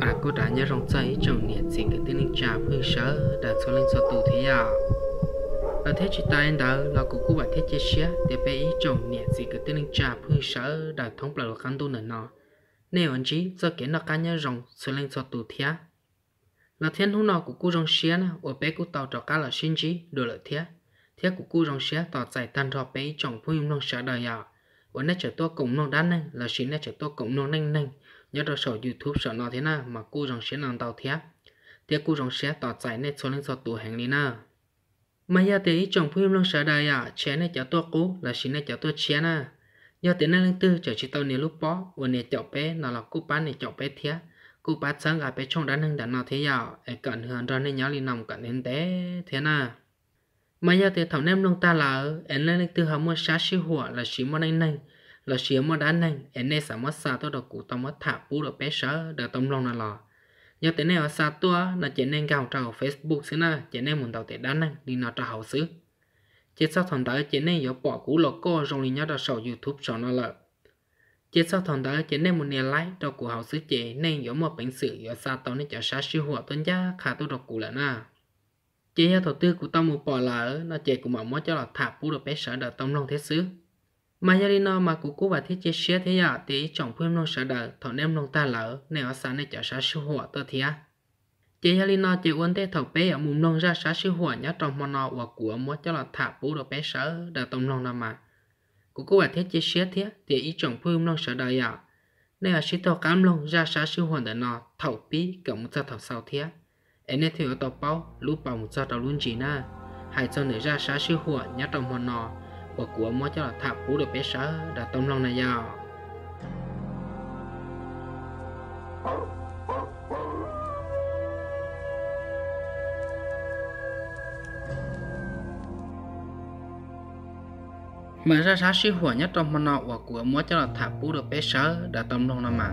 à cô đã nhớ rong chơi trong nhiệt gì cái tên trà phương sở đã cho lên cho tù thế à? Ở thế chỉ ta anh đó là cô cô bảo thế chia sẻ, để bé ý trong nhiệt gì cái tên trà phương sở đã thông báo là khăn tu nữa nó. Nếu anh chỉ cho cái nó cá nhớ rong, cho lên cho tù thế à? Là thiên hôm nào của cô rong xía nè? Ở bé cô tàu cho cá là xin chí đồ lợi thế thế của cô rong xía tàu giải tan cho bé trong nhung nông sợ đời à. Ở nét trở to cùng nông đan này là xin nét trở to cùng nông nhanh nhanh nhớ được sổ youtube sợ nó thế nào mà cô rong xía nàng tàu thế thế cô rong xía tàu giải nét số lên số tù hàng đi nè mà giờ thì trong nhung nông sợ đời à chén nét trở to cố là xin nét trở to chén nè giờ thì nên tư trở chỉ tàu nè lúc bó. Ở nét chọc bé nào là cô bán nét chọc bé thế cú bắt sáng gặp bé trong đá nâng đá nó thế nào ai cần hơn ra nên nhớ đi nằm cận đến té, thế nào? Mà giờ thì thầm nem nông ta là em lên từ hầm mua sát siêu hỏa là xí mua nâng nâng là xí mua đá nâng em nên sao mua xa tôi đọc cụ, tao mua thả bú đọc bé sợ được tâm lòng là lò. Giờ thế này ở xa tôi là chỉ nên gào trào facebook xí na chỉ nên muốn tàu tệ đá nâng đi nó trào hậu xứ. Chỉ sau thằng tới chỉ nên giờ bỏ cú lọ co rồi nhớ đọc sầu youtube cho nó lợi chỉ sau thằng đó chỉ nên một niềm lái đầu của họ sứ chế nên giống một bệnh sự có sao tao nên cho xa siêu hòa tuân gia khá tôi đọc cụ là na. Chỉ là đầu tư của tao một bỏ là nó chế của mọi mối cho là thả bù được bé sở đỡ tông long thế xứ. Mà gia đình nó mà của cô và thiết chế xe thế à thì chồng phim nó sở đỡ thằng em long ta lỡ, nên ở xa nên cho xa siêu hòa tôi thì à chỉ gia đình nó chỉ uốn thế thầu bé ở mùng long ra xa siêu hòa nhá trong món nó và của mối cho là thả bù được bé sở đỡ tông long nào mà của cô bà thiết chế xế thiết, thì ý chồng phương nó sợ đời à nên là sĩ tàu cám luôn ra xã siêu hoàn để nó thầu bí cộng một thầu sau thiết. Em nên thiếu tàu bao lúc bảo một tàu luôn chỉ na. Hai cho nửa ra xã siêu hoàn nhát trong hoàn nọ. Và của mỗi cho là thạp phú được bé xã đã tâm lòng này giàu mà ra sát sĩ hỏa nhất trong món nọ và của mua cho là thả bú được bé sớ, đã tâm lòng nằm mà.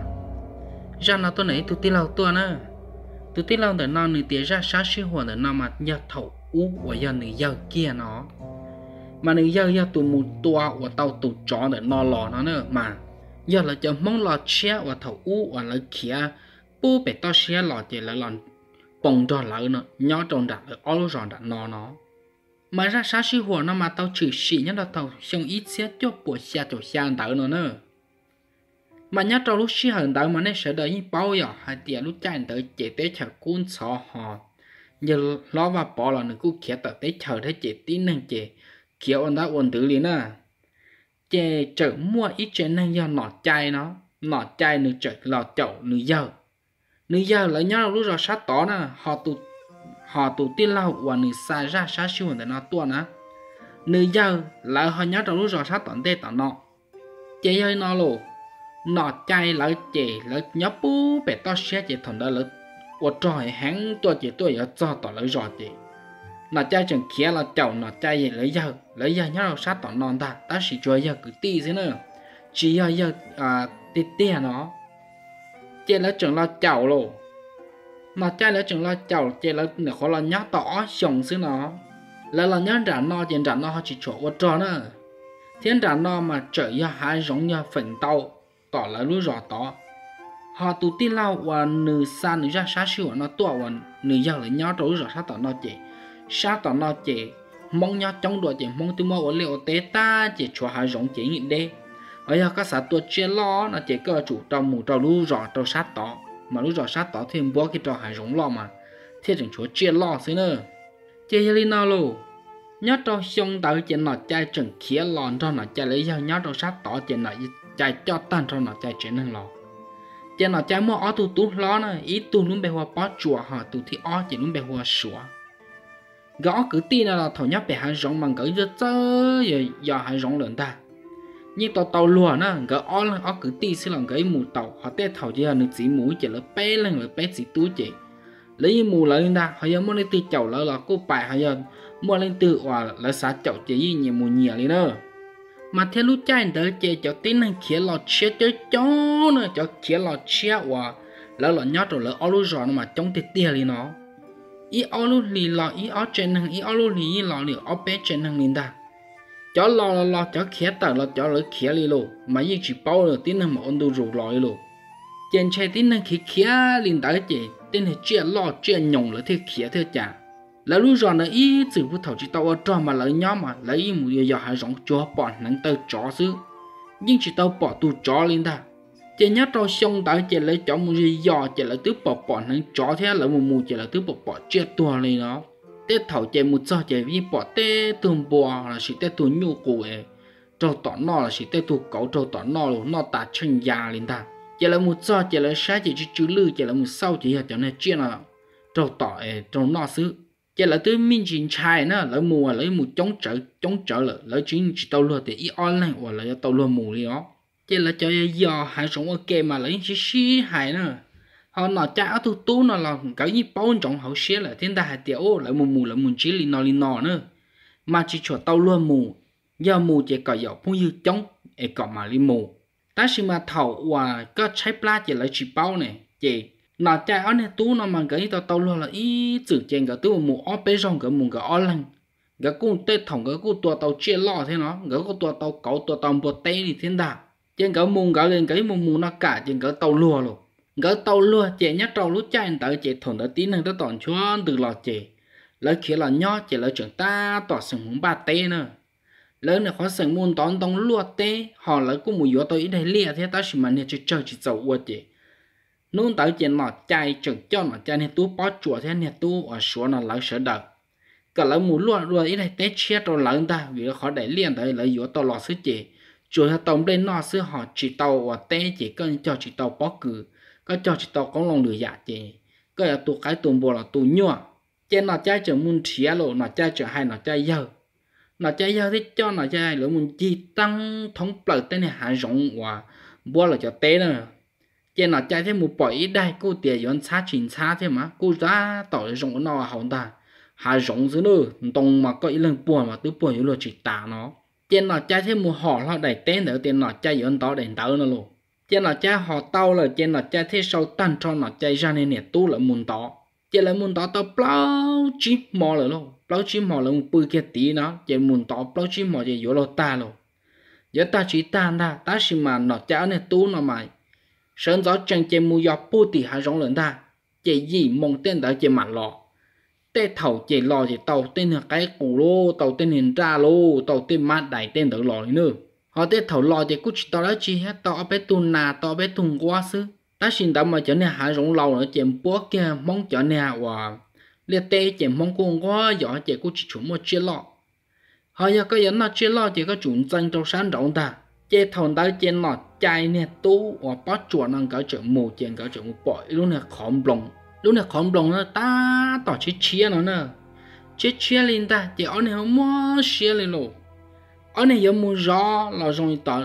Ra nào tôi nãy tôi tin lâu tôi nữa tôi tin lâu để nó nữ tía ra sát sĩ hỏa để nó mà nhờ thầu u và giờ nữ giờ kia nó. Mà nữ giờ giờ tụi một tua và tàu tụi chó để nó lò nó nữa mà. Giờ là cho mong lò chia và thầu u và lại kia bố bé tao chia lò chỉ là lòn bồng cho lỡ nữa nhỏ trong đặt ở all rồi đặt nó nó mà ra sao sư hồ nó mà tao chửi xỉ nhá đó tao xong ít xe cho bộ xe cho xe đỡ nữa nữa mà nhá tao lúc xí hận tao mà nên sợ đợi như bao giờ? Hai tiền lúc chạy tới chế tế chờ cuốn xó họ. Giờ lo và bỏ là nó cứ kia tao tế chờ thế chế tin năng chế. Kia ổn đã ổn tử liền à chế chờ mua ít chế năng do nọ chai nó. Nọ chai nữa chờ lò chậu nữa giờ. Nữa giờ lại nhá lúc rồi sát tỏ nè. Họ tụt họ tụ tiên lâu và nữ xa ra xa siêu để nó tuôn á. Nữ giờ lại họ nhớ trong lúc rõ sát tận tê tận nọ. Chế hơi nó lồ. Nọ chay lại chế lại nhớ bú bể to xe chế thằng đó lại ở trò hắn tôi chế tôi ở cho tỏ lỡ rõ chế nọ chay chẳng kia là chậu nọ chạy lấy giờ lấy giờ nhớ sát tận non ta ta chỉ cho giờ cứ tí thế nữa. Chỉ giờ giờ à tê tê à nó. Chế lại chẳng là chậu lộ mà cha lỡ chừng là chào chè lỡ nửa khó là nhát tỏ, sống xứ nó. Lỡ là nhát trả no tiền trả no họ chỉ chỗ vật tròn nữa thiên trả no mà trở ra hai giống như phần tàu, tỏ là lúa rõ tỏ. Họ tụ tin lao và nữ xa nữ ra sát siêu nó tua và nữ giờ là nhát trổ rõ sát tỏ nó chè sát tỏ nó chè mong nhát trong đùa chè mong tôi mơ ở liệu tế ta chè cho hai giống chè nhịn đê. Ở nhà các xã tuột chè lo, nó chè cơ chủ trong mù trâu lúa rõ trâu sát tỏ mà lúc đó sát tỏ thêm bó cái trò hải rống lo mà. Thế chẳng chúa chia lo xí nữa chia hết đi nào lù. Nhớ trò xong tới chuyện nọ chạy chẳng khía lòn cho nó chạy lấy nhau nhớ trò sát tỏ chuyện nọ chạy cho tan cho nó chạy chuyện hàng lo. Chuyện nọ chạy mua ó tu tu lo nè ý tu luôn bè hoa bó chùa họ tu thì ó chỉ luôn bè hoa sủa. Gõ cứ tin là thầu nhớ bè hải rống bằng cái rất chơi, giờ hải rống lớn ta như tàu tàu lùa nó cái ó lên ó cứ ti xí lòng cái mù tàu. Họ té thầu chỉ là nước chỉ mũi chỉ là bé lên là bé chỉ túi chỉ lấy mù lại lên ta họ giờ muốn lên từ chậu là là cô bài, họ giờ mua lên từ hòa là xả chậu chỉ gì nhiều mù nhiều lên nữa mà theo lúc chạy đỡ chơi cho tin năng kia lọ chia cho chó nữa cho kia lọ chia hòa là là nhót rồi là ó lúc rồi mà chống tiệt tiền lên nó. Ý ó lu lì lò, ý ó trên năng ý ó lu lì lò lì ó bé trên năng lên ta chó lo lo lo, chó khía tờ lo, chó lỡ khía lì lô mà như chỉ bao lỡ tin hàng mà ôn đồ rủ lọ lô trên chạy tin hàng khía khía liền ta chị tin hệ chia lo chia nhộng lỡ thế khía thế chả là lúc rồi nó ý chữ phụ thầu chỉ tao ở trong mà lấy nhóm mà lấy ý mùi giờ hai rong cho bọn nắng tao chó xứ. Nhưng chỉ tao bỏ tu chó lên ta chỉ nhớ tao xong tới chỉ lấy chó mùi giờ chỉ lấy tứ bỏ bọn nắng chó thế là một mù chỉ lấy tứ bỏ bỏ chết tua lên nó tết thảo chỉ một cho chỉ vi bỏ tết tuần bò là chỉ tết tuần nhu cụ ấy. Trâu tỏ nó là chỉ tết tù cậu trâu tỏ nó luôn. Nó ta chân già lên ta. Chỉ là một cho chỉ là sáng, chỉ chữ lư chỉ là một sau, chỉ là cho này, chuyện là trâu tỏ ấy, trâu nó xứ. Chỉ là tôi minh chính trai nữa lấy mùa lấy mùa chống trở chống trở lại lấy chính chỉ tàu luôn thì ít online hoặc là tàu luôn mù đi đó. Chỉ là cho giờ hai sống ok mà lấy chỉ xí hại nữa họ nó cha tu tu nó là cái gì bao trọng hậu xế là thiên ta hại tiểu, lại mù mù, lại mù chỉ li nó li nó nữa. Mà chỉ cho tàu luôn mù giờ mù chỉ có dọc phong như chống để có mà li mù. Ta chỉ mà thầu và có trái pla chỉ lại chỉ bao này, chỉ nó chạy ở này tu nó mà cái tao tao luôn là ý chữ chèn cái tu mù ở bên trong cái mù cái ở lăng. Cái cũng tê thòng cái cũng tua tao chia lo thế nó cái cũng tua tao cậu tua tao bột tê thì thiên đà trên cái mù cái lên cái mù mù nó cả trên cái tàu lùa luôn gỡ tàu lúa chè nhát tàu lúc chạy tới chè thổn tới tí năng tới tòn chuan từ lò chè. Lấy khi là nho, chè lấy trưởng ta tỏ sừng muốn ba tê nữa lỡ này khó sừng muốn tòn tông lúa tê họ lấy cũng mùi yếu tôi ít đây lia thế ta chỉ mà nè chỉ chơi chỉ dầu uất chè. Nôn tới chè nọ chạy chừng cho nọ chạy nè tu bó chùa thế nè tu ở số nó lỡ sợ đợt. Cả lỡ muốn lúa lúa ít này tết chia tàu lớn ta, vì khó để liền tới lấy yếu tàu lọ sứ chị chùa tàu đây nọ sứ họ chỉ tàu và tê chỉ cần cho chỉ tàu bó cử có cho chỉ tao có lòng lừa giả chị có là tụ cái tụm bò là tụ nhua trên nó chơi chừng muốn chia lộ nó chơi chừng hay nó chơi giờ nó chơi giờ thì cho nó chơi lỡ muốn chi tăng thống bờ tên này hạ rộng và bò là cho té nữa trên nó chơi thêm một bội đây, cô tiền yon xa chính xa thế mà cô ra tỏ rộng nó hỏng ta. Hà rộng dưới nữa tông mà có ý lần buồn mà tứ buồn yếu chỉ tả nó. Trên nó chơi thêm một họ là đầy tên nữa tiền nó chơi yon đó đẩy tớ nó luôn chỉ nó chạy họ tao là trên là chạy thế sau tan cho nó chạy ra nên nè tu là muốn đó chỉ là muốn đó tao bao chỉ mò là luôn bao chỉ mò là một bự kia tí nó. Chỉ muốn đó bao chỉ mò chỉ yếu lo ta luôn giờ ta chỉ tan ta ta chỉ mà nó chạy nè tu nó mày. Sơn gió chân chỉ mua gió bù tì hà rong lớn ta. Chỉ gì mong tên đó chỉ mặt lọ tê thầu chỉ lo chỉ tàu tên là cái cù lô, tàu tên hiện ra lô, tàu tên mát đại tên đó lo nữa họ tê thầu lò chế cút tao đó chi hết, tao bé tuần nà, tao bé tuần qua sư ta xin đã mà chỗ nên hạ rộng lầu nữa chèm búa kia mong chỗ nên và liệt tê chèm mong cuồng quá giỏ chè cũng chỉ chuẩn một chia lọ. Họ giờ có dẫn nó chia lọ thì có chủ dân trong sáng rộng ta. Chế thầu tới chế lọ chai nè tu và bắt chuột năng cái chuyện mù, chèn cái chuyện mù bội. Luôn này khom lòng lúc này khom lòng nó ta tỏ chia chia nó nè. Chia chia lên ta, chè ở này không mua chia lên luôn ở này giờ mua gió là rồi tỏ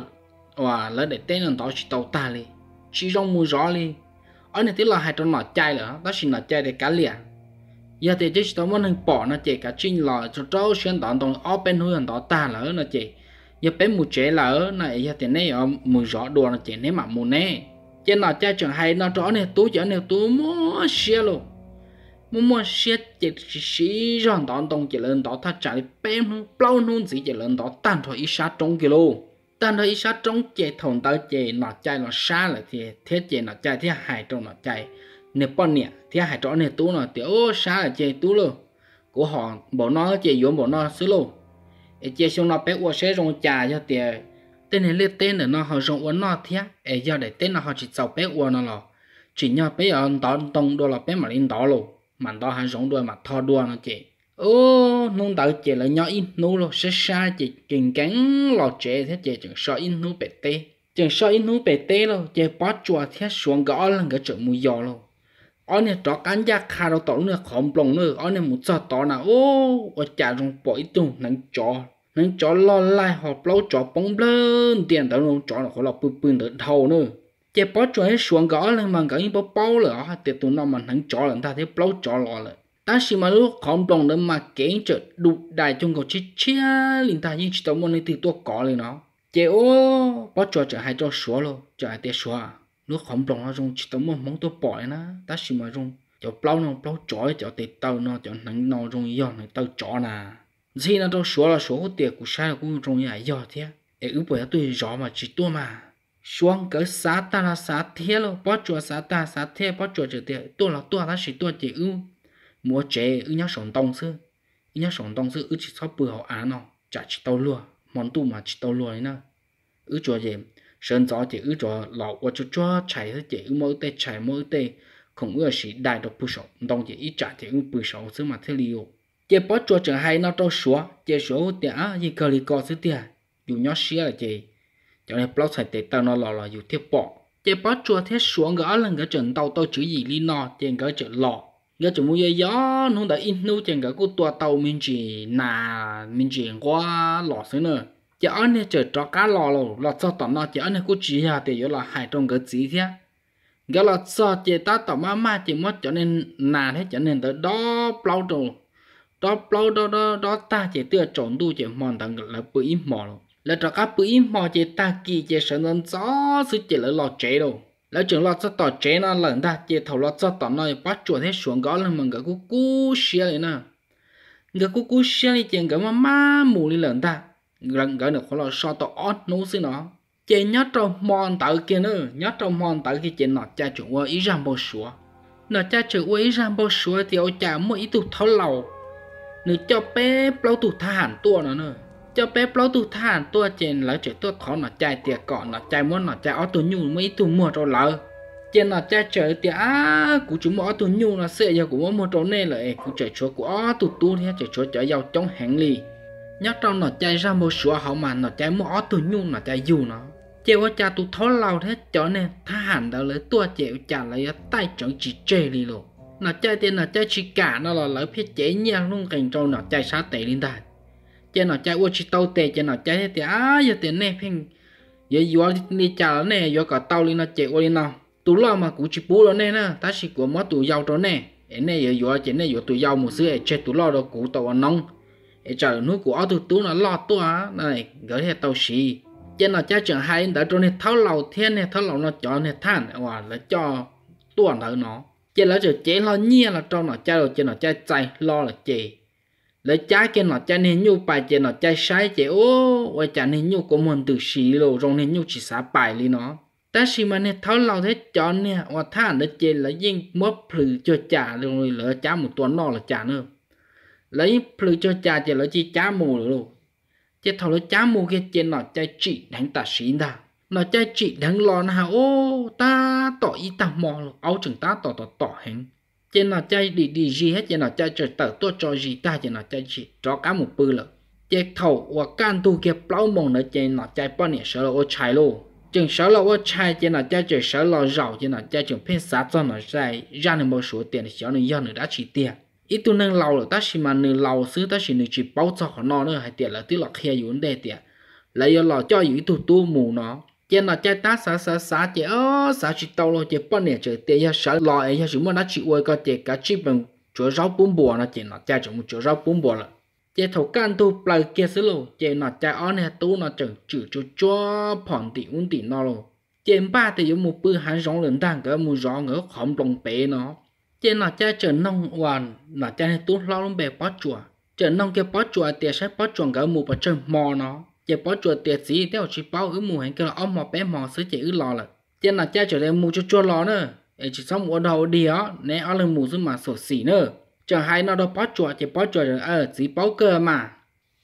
và lấy để tên là tỏ chỉ tàu ta đi chỉ trong mua gió đi ở này tức là hai trong nọ chai nữa đó chỉ nọ chai để cá liền giờ thì chỉ tao muốn hình bỏ nó chỉ cả chín lò, cho trâu xuyên tỏ tận open hơn hướng ta là nó chỉ giờ bé mua chế là ở này giờ thì này ở mua rõ đồ là chỉ nếu mà mua nè. Trên nọ chai chẳng hay, nó rõ này tú chở này tú mua xe luôn mua mua xe chỉ chỉ chỉ rằng đón đông chỉ lên đó ta trả đi bé nó bao nó gì chỉ lên đó tan thôi ít sát trong kilo tan thôi ít sát trong chạy thòng tới chạy nó chạy nó xa là thì thế chạy nó chạy thế hại trong nó chạy nếu bao nè thế hại trong này tú nó tiểu xa là chạy tú luôn của họ bỏ nó chạy vô bỏ nó xứ luôn ấy chia xong nó bé qua xe rong trà cho tiền tên này liệt tên là nó họ rong uo nó thế ấy giờ để tên là họ chỉ giàu bé qua nó là chỉ nhờ bé ở đó tông đô là bé mà lên đó luôn mà đó hai rong đuôi mà thò đua nó chị. Ô nung đạo chị là nhỏ in nu lo sẽ xa chị. Chừng cánh lò trẻ thế chị, chẳng sợ in nu bể tê. Chẳng sợ in nu bể tê lo chị bắt chùa thế xuống gõ là cái chợ mùi giò lo ở này trọ cán gia khá đâu tao nữa khom plong nữa. Ở này một giờ tao nào. Ô ở chả bỏ bội tung nắng chó. Nắng chó lo lại họ lâu chó bóng lên tiền tao nó chó nó khó là bự bự được thầu nữa chế bỏ cho hết xuống gõ lên mà cái bao bao rồi họ tiệt tụi nó mà nắng chó lần ta thấy bao chó lo lửa ta chỉ mà lúc không đồng nữa mà kén chợt đủ đại trong cổ chết chia liền ta nhưng chỉ tao muốn thì tôi có lên nó chế ô bỏ cho chợ hai cho xuống luôn chợ hai tiền xuống lúc không đồng nó dùng chỉ tao muốn món tôi bỏ nó ta chỉ mà dùng cho bao nó bao chó cho tê tao nó cho nắng nó dùng gió này, tao chó nà. Gì nó đâu xuống là xuống của của sai cũng dùng trong nhà giờ thế. Ấy ước bởi tôi rõ mà chỉ tôi mà xuống cái xá ta là xá thế lo bắt chùa xá ta xá thế bắt chùa chỉ thế. Tôi là tôi là chỉ tôi chỉ ưu. Mua chế, ưu nhau sống đông sư. Ưu nhau sống đông sư, ưu chỉ sắp bữa họ án nó chả chỉ tàu lúa món tu mà chỉ tàu lúa này nè. Ưu chùa gì? Sơn gió chỉ ưu chùa, lọ qua chùa chùa chạy thế chỉ ưu mỗi tê chạy mỗi tê. Không ưa sĩ đại độc bù sầu đông chỉ ít trả chỉ ưu bù sầu sư mà thế liu chỉ bắt chùa chẳng hay nó trâu xóa chỉ số tiền á gì cơ li co sư tiệt dù nhau xía là gì? Cho nên block phải tế tao nó lò lò dù thiết bỏ? Chế bắt chua thiết xuống gỡ lần cái trận tàu tàu chữ gì li nọ trên cái trận lò. Gỡ trận mua gió, nó đã in nu trên cái cô tua tàu mình chỉ nà mình chỉ qua lò xứ nữa. Chế ở này chờ cho cá lò lò lò cho tao nó chế ở này cô chỉ hà thì yếu là hai trong cái gì thế gỡ là cho chế ta tao má má chỉ mất cho nên nà thế cho nên tới đó bao đồ đó bao đó đó đó ta chỉ tiêu trộn tu chỉ mòn thằng là bự mỏ rồi là trò cá bự mò chế ta kỳ chế sợ nên gió sự chế lỡ lò chế đâu là trường lò cho tỏ chế nó lần ta chế thầu lò cho tỏ nó bắt chuột hết xuống gõ lên mình cái cú cú xia này nè cái cú cú xia này chế cái mà má mù đi lần ta. Gần cái được khó lọt so tỏ ót nấu xí nó. Chế nhớ trong mòn tự kia nữa nhớ trong mòn tự kia chế nọ cha chủ qua ý rằng bao sủa, nọ cha chủ qua ý rằng bao sủa thì ông cha mỗi ý tụt thấu lầu. Nữa cho bé bao tụt tha hẳn tua nó nữa cho bé plau tụ tha tua trên lấy chuyện tua khó nó chạy tiệt cọ nó chạy muốn nó chạy ở tụ nhu, mấy tụ mua rồi lỡ trên nó chạy chơi tiệt á, của chúng ở tụ nhu nó sẽ giờ của mua cho nên là của chạy chúa, của tụ tu thì chạy chúa chạy giàu trong hàng lì. Nhớ trong nó chạy ra một số họ mà, nó chạy mua ở tụ nhu, nó chạy dù nó. Chèo quá cha tụ thó lâu thế, cho nên tha hẳn đó lấy tua chèo trả lấy tay chẳng chỉ chê đi luôn nó chơi tiền, nó chơi chỉ cả, nó là lấy phía chế nhang luôn, cảnh trâu nó chơi sát tệ lên ta chơi nó chơi uất chi tàu tệ chơi nó chơi thì á, giờ tiền nè phèn giờ giờ đi chả nè giờ cả tàu lên nó chơi ô lên nào. Tụ lo mà cũng chỉ bù rồi nè nè ta chỉ của mất tụ giàu đó nè. Em nè, giờ giờ chơi nè giờ tụ giàu một xưa chơi tụ lo đó cũng tàu nông em chờ nước của tụ tụ nó lo tụ á. Này, gửi hết tàu xì. Chơi nó chơi chẳng hay đã rồi nè tháo lầu thiên nè tháo lầu nó cho nè than. Hoặc là cho tuần thở nó. Chế là chờ chế lo nhia là trong nó cha rồi chế nó cha chạy, lo là chế lấy trái trên nó trái nên nhu, bài trên nó trái sai chế ô và trái nên nhu có muốn từ xí rồi rồi nên nhu chỉ xả bài đi nó. Ta xí mà nên tháo lâu thế cho nè và thà nó chế là riêng mất phử cho cha, rồi lỡ trả một tuần nó là trả nữa. Lấy phử cho cha chế là chỉ trả mù rồi. Chế thầu lấy trả mù cái chế nó trái chỉ đánh ta xí ta. Nó trái chị đánh lo na ô, ta tỏ ý ta mò, áo chừng ta tỏ tỏ tỏ hình chỉ nó chơi đi đi gì hết, chỉ nó chơi chơi tờ tôi cho gì ta, chỉ nó chơi gì. Cho cả một bự lợ chơi thầu và can tu kia bao mong nữa, chỉ nó chơi bao nhiêu sợ là ô chạy lô chừng sợ là ô chạy chỉ nó chơi chơi sợ là rào, chỉ nó chơi chừng phiên sát cho nó chạy ra nên bao số tiền thì xéo nữa do đã chỉ tiền. Ít tu nâng lâu là ta chỉ mà nâng lâu xứ, ta chỉ nâng chỉ bao cho nó nữa, hay tiền là tức là khi vấn đề tiền. Lấy do là cho yếu tu tu mù nó chị nó chơi ta sa sa sa chị ơ sa chỉ tàu lo chị bận nè chị tiền ya sợ lo, ấy ya chỉ muốn nó chỉ uy cái chị cái chỉ bằng chỗ rau bún bò nó chị nó chơi chúng một chỗ rau bún bò là chị thầu can tu plei kia xứ lo chị nó chơi ở này tu nó chừng chữ cho cho phòn tỷ uốn tỷ nó lo chị ba thì có một bữa hàng rong lớn đang cái một rong ở không đồng bể nó. Chị nó chơi chờ nông hoàn nó chơi tu lo luôn bè bó chùa. Chờ nông kia bó chùa tiền sẽ bó chùa cái một bó chân mò nó giờ bỏ chuột tiệt gì theo chỉ bao ứ mù hành cái là ông mà bé mò sứ chỉ ứ lò là. Cho là cha trở lại mù cho chua lò nữa để chỉ xong một đầu đi á nè ở lên mù sứ mà sổ xỉ nữa chờ hai nó đâu bỏ chuột chỉ bỏ chuột ở ờ, chỉ bao cơ mà.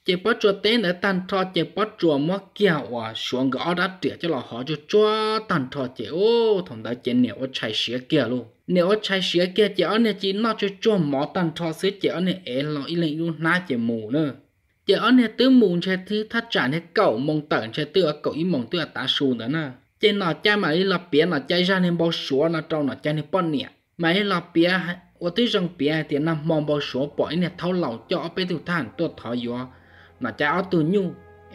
Chỉ bỏ chuột tên ở tan thọ, chỉ bỏ chuột mua kia và ờ, xuống cái ở tiệt cho là họ cho chua tan thọ chỉ. Ô, thằng đó chỉ nếu chạy xía kia luôn. Nếu chạy xía kia chỉ ở nè, chỉ nó cho chua mò tan thọ sứ chỉ ở nè, ế, lo ý lên luôn, na chỉ mù nữa giờ anh hết tứ mùng chơi thứ thắt trả hết cậu mong tận chơi tư ở cậu ý mong tư ở ta su nữa nè. Trên nó chơi mà là bia nó chơi ra nên bao số nó trong nó chơi nên bao nè. Mà là bia ở tứ rằng bia thì nó mong bao số bỏ này thâu lẩu cho ở bên tiểu thản tôi thọ vô nó chơi ở từ nhu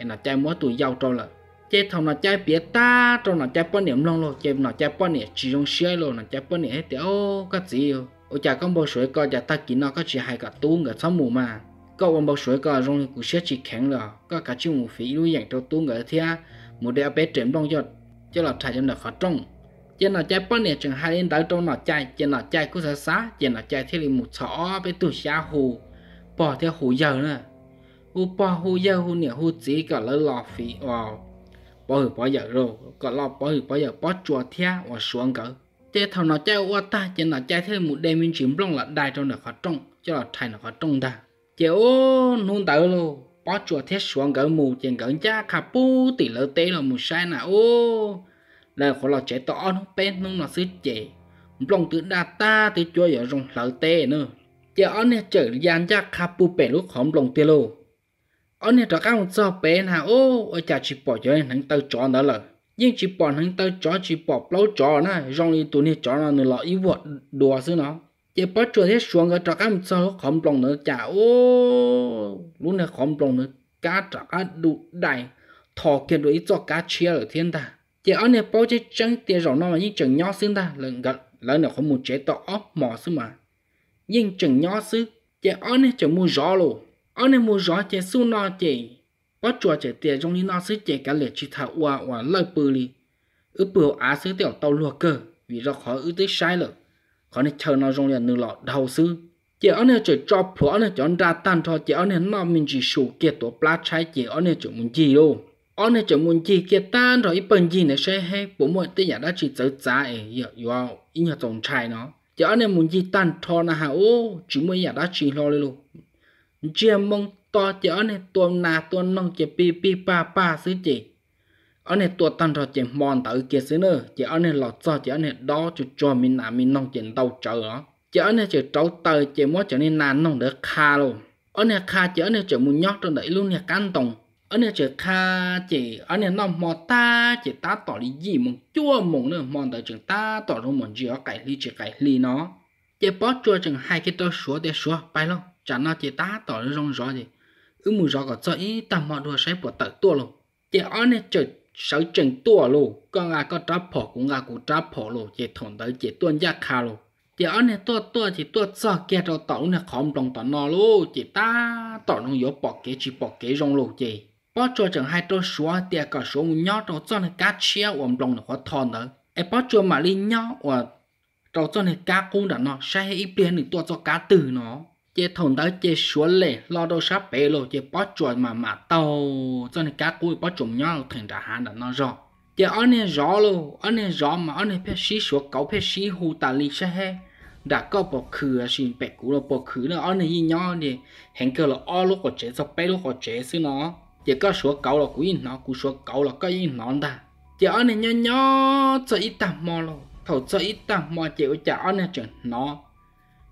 nó chơi mỗi từ giàu trâu là chơi thằng nó chơi bia ta trong nó chơi bao niệm long lo chơi nó chơi bao niệm chỉ dùng xe lo nó chơi bao niệm hết ô cái gì ô. Chả con bao số coi chả ta kỹ nó có chỉ hai cả tu người sáu mù mà có ông bảo sửa có rong cũng sẽ chỉ khéng là có cả chung một phí lưu dạng cho tu người thia một đứa bé trộm đông giọt cho là thay cho là khó trong chỉ là chạy bao nhiêu chừng hai đến tới trong là chạy chỉ là chạy cũng sẽ xá chỉ nó chạy theo một chỗ bé tu xa hồ bỏ theo hồ giờ nữa. Hồ bỏ hồ giờ hồ nhiều hồ chỉ cả lỡ lò phí vào bỏ hử bỏ giờ rồi, cả lò bỏ hử bỏ giờ, bỏ chùa thea và xuống cỡ. Chỉ thằng nó chạy qua ta chỉ nó chạy theo một đêm mình chìm lông là đại trong là khó trong cho là thành nó khó trong ta chỉ ô nôn tới luôn bỏ chùa thiết xuống gỡ mù chèn gỡ cha cà pu tỷ lỡ tê là một sai nà, ô. Là khó là chế tỏ nó bên nó là sứ chế lòng tự đa ta tự cho ở trong lỡ tê nữa chế anh này chở gian cha cà pu bể lúc khóm lòng tê lô. Anh này trọ các ông cho bé nà, ô. Ở chả chỉ bỏ cho nên hắn tao chó đó là nhưng chỉ bỏ, hắn tao chó chỉ bỏ lâu chó nè trong đi tụi này chó nó nữa là ý vật đùa xứ nó giờ bắt chuột hết xuống cái trạc ăn sao không lòng nữa chả ô lúc này không lòng nữa cá trạc ăn đủ đầy thò kiện đuổi cho cá chia ở thiên ta giờ anh này bao chế chân tiền rồi nó mà những chừng nhỏ xứng ta lần gần lần nào không muốn chế tỏ mỏ xứ mà nhưng chừng nhỏ xứ giờ anh này chừng mua rõ luôn anh này mua rõ chế xu nó chế bắt chuột chế tiền trong đi nó xứ chế cả lệ chỉ thảo hoa hoa lời bự đi ướp bự á xứ tiểu tàu lùa cơ vì do khó ứ tới sai lợn khó này chờ nó rong liền nửa lọ đầu sư chỉ anh nơi chỉ cho phụ anh này chọn ra tan cho chỉ anh nơi nó mình chỉ số kia tổ plá trái chỉ anh nơi chỗ muốn gì đâu, anh nơi chỗ muốn gì kia tan rồi bên gì này sẽ hay bố mỗi tới nhà đã chỉ tới giá ấy giờ giờ ít nhà tổng trai nó. Chỉ anh nơi muốn gì tan thọ na hả ô chỉ muốn nhà đã chỉ lo luôn chỉ mong to chỉ anh nơi tuần nào tuần nông chỉ pi pi pa pa sư chỉ anh này tua tan rồi, chỉ mòn tới kia xứ nữa. Chỉ anh này lọt ra, chỉ anh này đó cho cho mình làm mình nông chỉ đầu chờ đó chỉ anh này chỉ trâu tới chỉ muốn chỉ nên nàn nông được kha luôn. Anh này kha, chỉ anh này chỉ muốn nhóc trong đấy luôn, nhà căn tổng anh em chỉ kha, chỉ anh em nó mò ta, chỉ ta tỏ lý gì mong chua mong nữa. Mòn tới chừng ta tỏ luôn mong gì ở cái ly chỉ cái ly nó. Chỉ bỏ chua chừng hai cái đó xuống để xuống bay luôn. Chẳng nó chỉ ta tỏ luôn rong rõ gì. Ư mù rõ có cho ý, ta mò đua sẽ bỏ tới tua luôn. Chỉ anh em chỉ sở trình tua luôn con ai có tráp phỏ cũng ngà cũng tráp phỏ luôn chỉ thằng tới chỉ tuân gia khà luôn chỉ ở này tua tua chỉ tua cho kia cho tàu này không đồng tỏ nó luôn chỉ ta tàu nó yếu bỏ kế chỉ bỏ kế rong luôn chỉ bỏ cho chẳng hai đôi xóa tiệt cả số nhỏ trong cho này cá chia ôm đồng nó khó thon nữa em bỏ cho mà linh nhỏ và trong cho này cá cũng đã nó sẽ ít tiền thì tua cho cá từ nó chế thùng đó chế xuống lệ lo đâu sắp bể rồi chế bỏ chuột mà mà tàu. Cho nên cá cũng bỏ chuột nhau, thành ra hàng đã nó rõ. Chế anh này rõ luôn anh này rõ mà anh này phải xí xuống cậu phải xí hù tà lì sai hết đã có bỏ khử à, xin bẹt cũ là bỏ khử nữa anh này nhau thì hẹn cơ là o lúc có chế cho bể lúc có chế xí nó. Chế có xuống cậu là cú in nó, cú xuống cậu là có in nó ta chế anh này nhau nhau cho ít tạm mò luôn thầu cho ít tạm mò chế ở chả anh này chuyện nó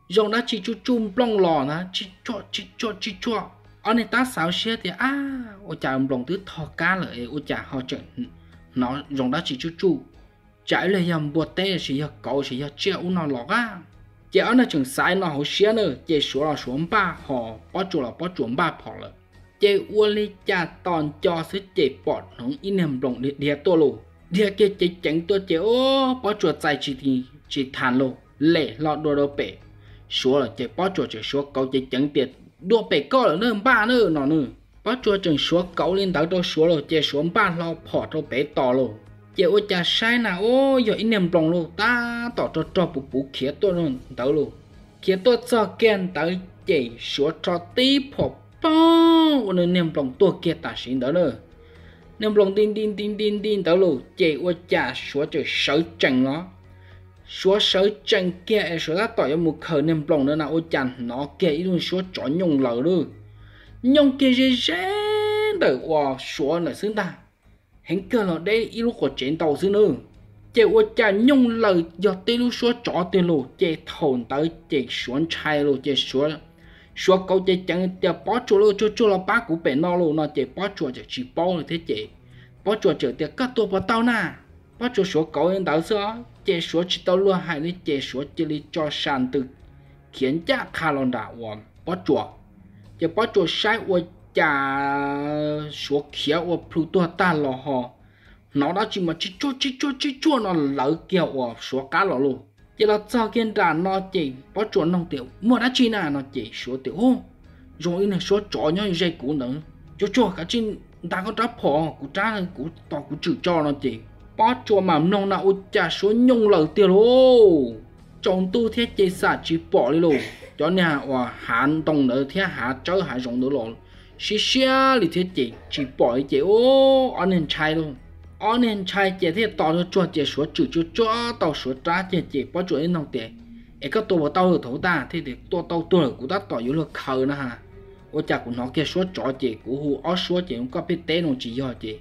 dòng đã chỉ chú chum, plong lò na chỉ cho chỉ cho chỉ cho. Anh ta sao xe thì à ô chả lòng thứ thò cá lại ô chả họ chẳng nó dòng đã chỉ chú chú chạy lên yam bùa tê, chỉ ya cầu chỉ ya chia u nó lọ á. Chỉ anh này chẳng sai nó họ xe nữa chỉ số là số ba họ bắt chỗ là bắt chỗ ba họ rồi chỉ uo li cha tòn cho sự chỉ bọt nó in hầm lòng địa địa tô lù. Địa kia chỉ chẳng tôi chỉ ô bỏ chuột chạy chỉ thì, chỉ thàn lô lệ lọ đồ đồ bể số là chạy bỏ chuột chạy số cậu chạy chẳng tiệt. Đua bể có là nơi ba nữa nó nữa bỏ chuột chẳng số cậu lên tới đồ số là chạy số ba lo phỏ đồ bể to luôn chạy ô cha sai nào ô giờ in nem bồng luôn ta tỏ cho cho bù bù khía tôi luôn tới luôn, khía tôi cho kèn tới chạy số cho tí phỏ bao nên nem lòng tua kia ta xin đó nữa nem lòng tin tin tin tin tin đó luôn chạy ô cha số chạy sở chẳng nó số số chân kia số đã tỏi một khởi niệm lòng nữa nào ô cha nó kia ít luôn số chó nhung lờ luôn. Nhung kia dễ dễ đời qua số là xứng ta. Hẹn cơ là đây ít lúc có chuyện tàu xứ nữa. Chế ô cha nhung lờ do tê lúc số chó tê luôn chế thồn tới chế xuống chai luôn chế xuống số câu chế chẳng chế bỏ chỗ lô chỗ chỗ là ba của bể nó luôn nó chế bỏ chỗ chỉ chỉ bỏ là thế chế bỏ chỗ chỉ để cắt tua bỏ tao na. Bỏ chỗ số câu hiện đạo sao chỉ số chỉ tao luôn hay là chỉ số chỉ lý cho sản từ khiến cha khá lòng đã hoàn bỏ chùa chỉ bỏ chùa sai của cha số khía của Pluto ta lo hò, nó đã chỉ mà chỉ cho chỉ cho chỉ cho nó lỡ kiểu của số cá lo luôn chỉ là cho kiên đà nó chỉ bỏ chùa nông tiểu mua đã chỉ nào nó chỉ số tiểu hô rồi này số chó nhau dây cũ nữa cho cho cả trên ta có tráp phò cú trá cú to cú chữ cho nó chỉ bắt cho mà nông nào chả số nhung lợt tiền lô trong tu thế chế xả chỉ bỏ đi lô cho nên là hạn đồng nữa thế hạ trở hạ rộng nữa lộn. Xí xía thì thế chế chỉ bỏ đi chế. Ô anh nên trai luôn. Anh nên trai chế thế tao nó cho chế số chữ cho cho tao số trả chế chế bắt cho anh nông tiền ấy các tôi bảo tao ở thấu ta, thế thì tôi tao tôi cũng đã tỏ yếu lực khờ nữa hà ô cha cũng nó kia số trò chế của hu ó số chế cũng có biết té nó chỉ do chế.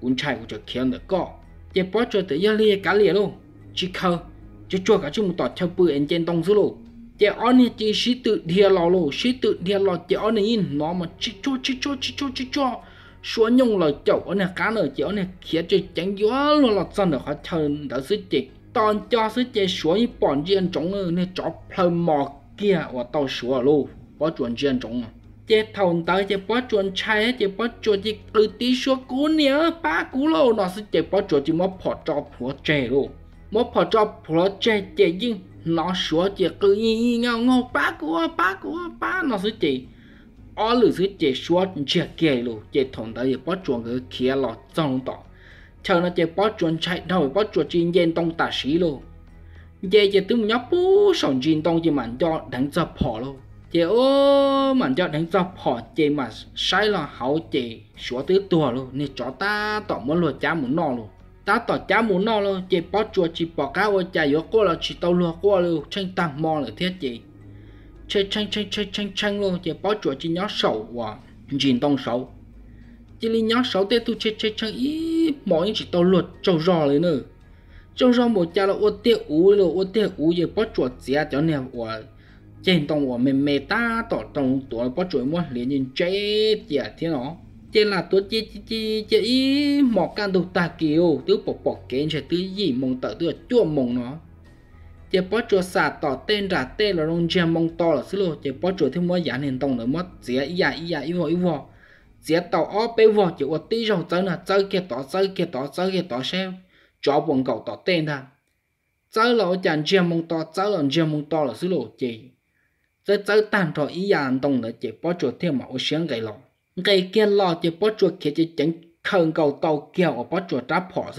Cũng trai của cho kia nữa, có chế bỏ cho tới giờ lia cả lia luôn. Chỉ khờ chỉ chua cả chung một tọt theo bự anh trên tông dữ lộ chế ở này chỉ sĩ tự địa lò lộ sĩ tự địa lò chế ở này in nó mà chỉ cho chỉ cho chỉ cho chỉ cho số nhung là chậu ở này, cá nữa chế on này kia chơi tránh gió luôn là sao ở họ chờ đã sức chế toàn cho sức chế số như bọn riêng trống này chó phơi mò kia và tàu số lộ bỏ chuẩn riêng trống à chế thầu tới chế bó chuồn chai chế bó chuồn chỉ cứ tí số cú nhớ ba cú lô. Nó sẽ chế bó chuồn chỉ mất phỏ cho phổ chè lô mất phỏ cho phổ chè chế nhưng nó số chế cứ y ngao, ngô. Ba cú ba cú ba nó sẽ chế ở lử sẽ chế số chế kề lô chế thầu tới chế bó chuồn cái kia lọ trong đó chờ nó chế bó chuồn chai đầu bó chuồn chỉ yên tông tả sĩ lô chế chế tụi nhóc, bú, sòng yên tông chỉ mạnh cho đánh cho phỏ lô chị ô mà cho đánh dọc, họ chị mà sai là hậu chị xóa tứ tua luôn. Nên cho ta tỏ muốn lừa cha muốn nọ luôn. Ta tỏ cha muốn nọ luôn chị bỏ chùa chị bỏ cá ô cha yếu cô là chị tàu lừa cô luôn tranh tàng mò là thiết chị chơi tranh tranh chơi tranh tranh luôn chị bỏ chùa chị nhó sầu và nhìn tông sầu chị li nhó sầu tê tu chơi chơi tranh ý mọi chị tàu lừa trâu rò lên nữa trâu rò một cha là ô tiêu ú luôn ô tiêu ú chị bỏ chùa chị cho nè và trên tông của mình mê ta tỏ tông tuổi có chuỗi mua liền nhìn chế chả thế nó trên là tôi chỉ chỉ chỉ chỉ ý một can đồ ta kiểu tứ bỏ bỏ kén sẽ tứ gì mong tự tứ chua mong nó chỉ bỏ chuột xả tỏ tên ra tên là rong chè mong to là xí lô chỉ bỏ chuột thêm mua giá nền tông nữa mất dễ ý à ý à ý vò ý vò dễ tàu ó bê vò chỉ có tí rong tới là tới kia tỏ tới kia tỏ tới kia tỏ xem cho bọn cậu tỏ tên ta tới là chàng chè mong to tới là chè mong to là xí lô chỉ tới ý nữa chỉ lọ lọ chỉ kia chỉ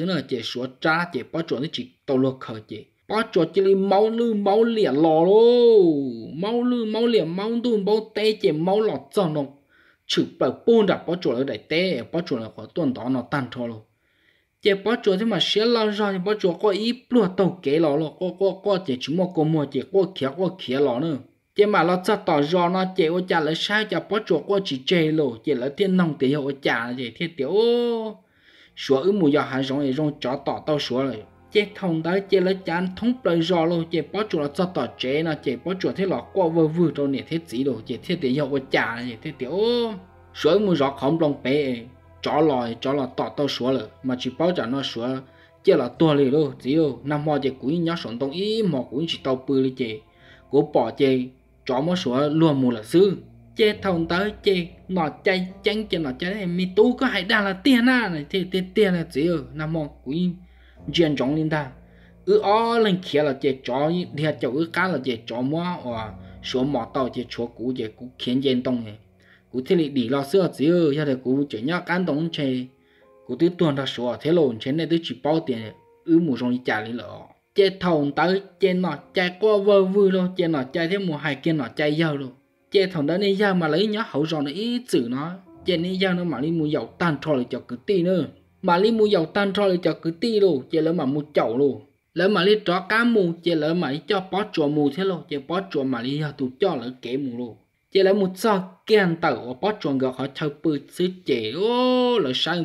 nữa chỉ chỉ li máu lư máu liền lọ lô máu lư máu liền máu tu máu tê chỉ máu lọt cho nó chữ bờ buôn đặt bỏ chuột ở đây tê bỏ chuột là khỏi tuần đó nó tan thôi, chỉ bỏ chuột thì mà xé lao ra thì bỏ chuột có ý lúa tàu kế lọ lô có có có chỉ chúng mua có mua chỉ có kia có kia lọ nữa chỉ mà lo cho tỏ do nó chỉ ô chả là sao cho bó chuột qua chỉ chơi lộ chỉ là thiên nông thì ô chả gì thiên tiểu số ứ mù giờ hàng rong rong chó tỏ tao số rồi chỉ thông đó chỉ là chán thông lời do lộ chỉ bó chuột là cho tỏ chế nó chỉ bó chuột thế lọ qua vừa vừa trong này thế gì đồ. Chỉ thiên tiểu ô chả gì thiên tiểu số ứ mù rõ không lòng bé chó lòi chó là tỏ tao số rồi mà chỉ bó chả nó số chỉ là tua lì lộ chỉ lộ năm hoa chỉ quý nhá sống tông, ý mò cúi chỉ tao bự lì chỉ cố bỏ chơi cho một số luôn một là sư chê thông tới chê nó chạy chẳng cho nó chạy mi tu có hay đang là tiền à? Này, thì tiền tiền là gì? Ừ, ở nằm mong quý chuyện trọng lên ta ư ó lên kia là chê cho thì chỗ ư cá là chê cho mua và số mỏ tàu chê cho cú, chê cũ khiến trên tông này. Cú thì đi lo xưa gì ở giờ thì cú chê nhá cán tông chê. Cú tư tuần ra số thế lộn, trên này tôi chỉ bao tiền, ư một trong trả lý lỡ chế thầu tới chế nọ chạy qua vơ vư luôn chế nọ chạy thêm một hai kia nọ chạy dâu luôn. Chế thầu đó nên giờ mà lấy nhá hậu rồi nó ít chữ nó. Chế này giờ nó mà đi mua dầu tan trò lại cho cứ ti nữa. Mà đi mua dầu tan trò lại cho cứ ti luôn chế lỡ mà mua chậu luôn. Lỡ mà đi trò cá mù chế lỡ mà đi cho bó chùa mù thế luôn chế bó chùa mà đi tụ cho lỡ kẻ mù luôn. Chế lỡ một sao kiên tàu bó chùa gặp họ chơi bự sứ chế ô, lỡ sang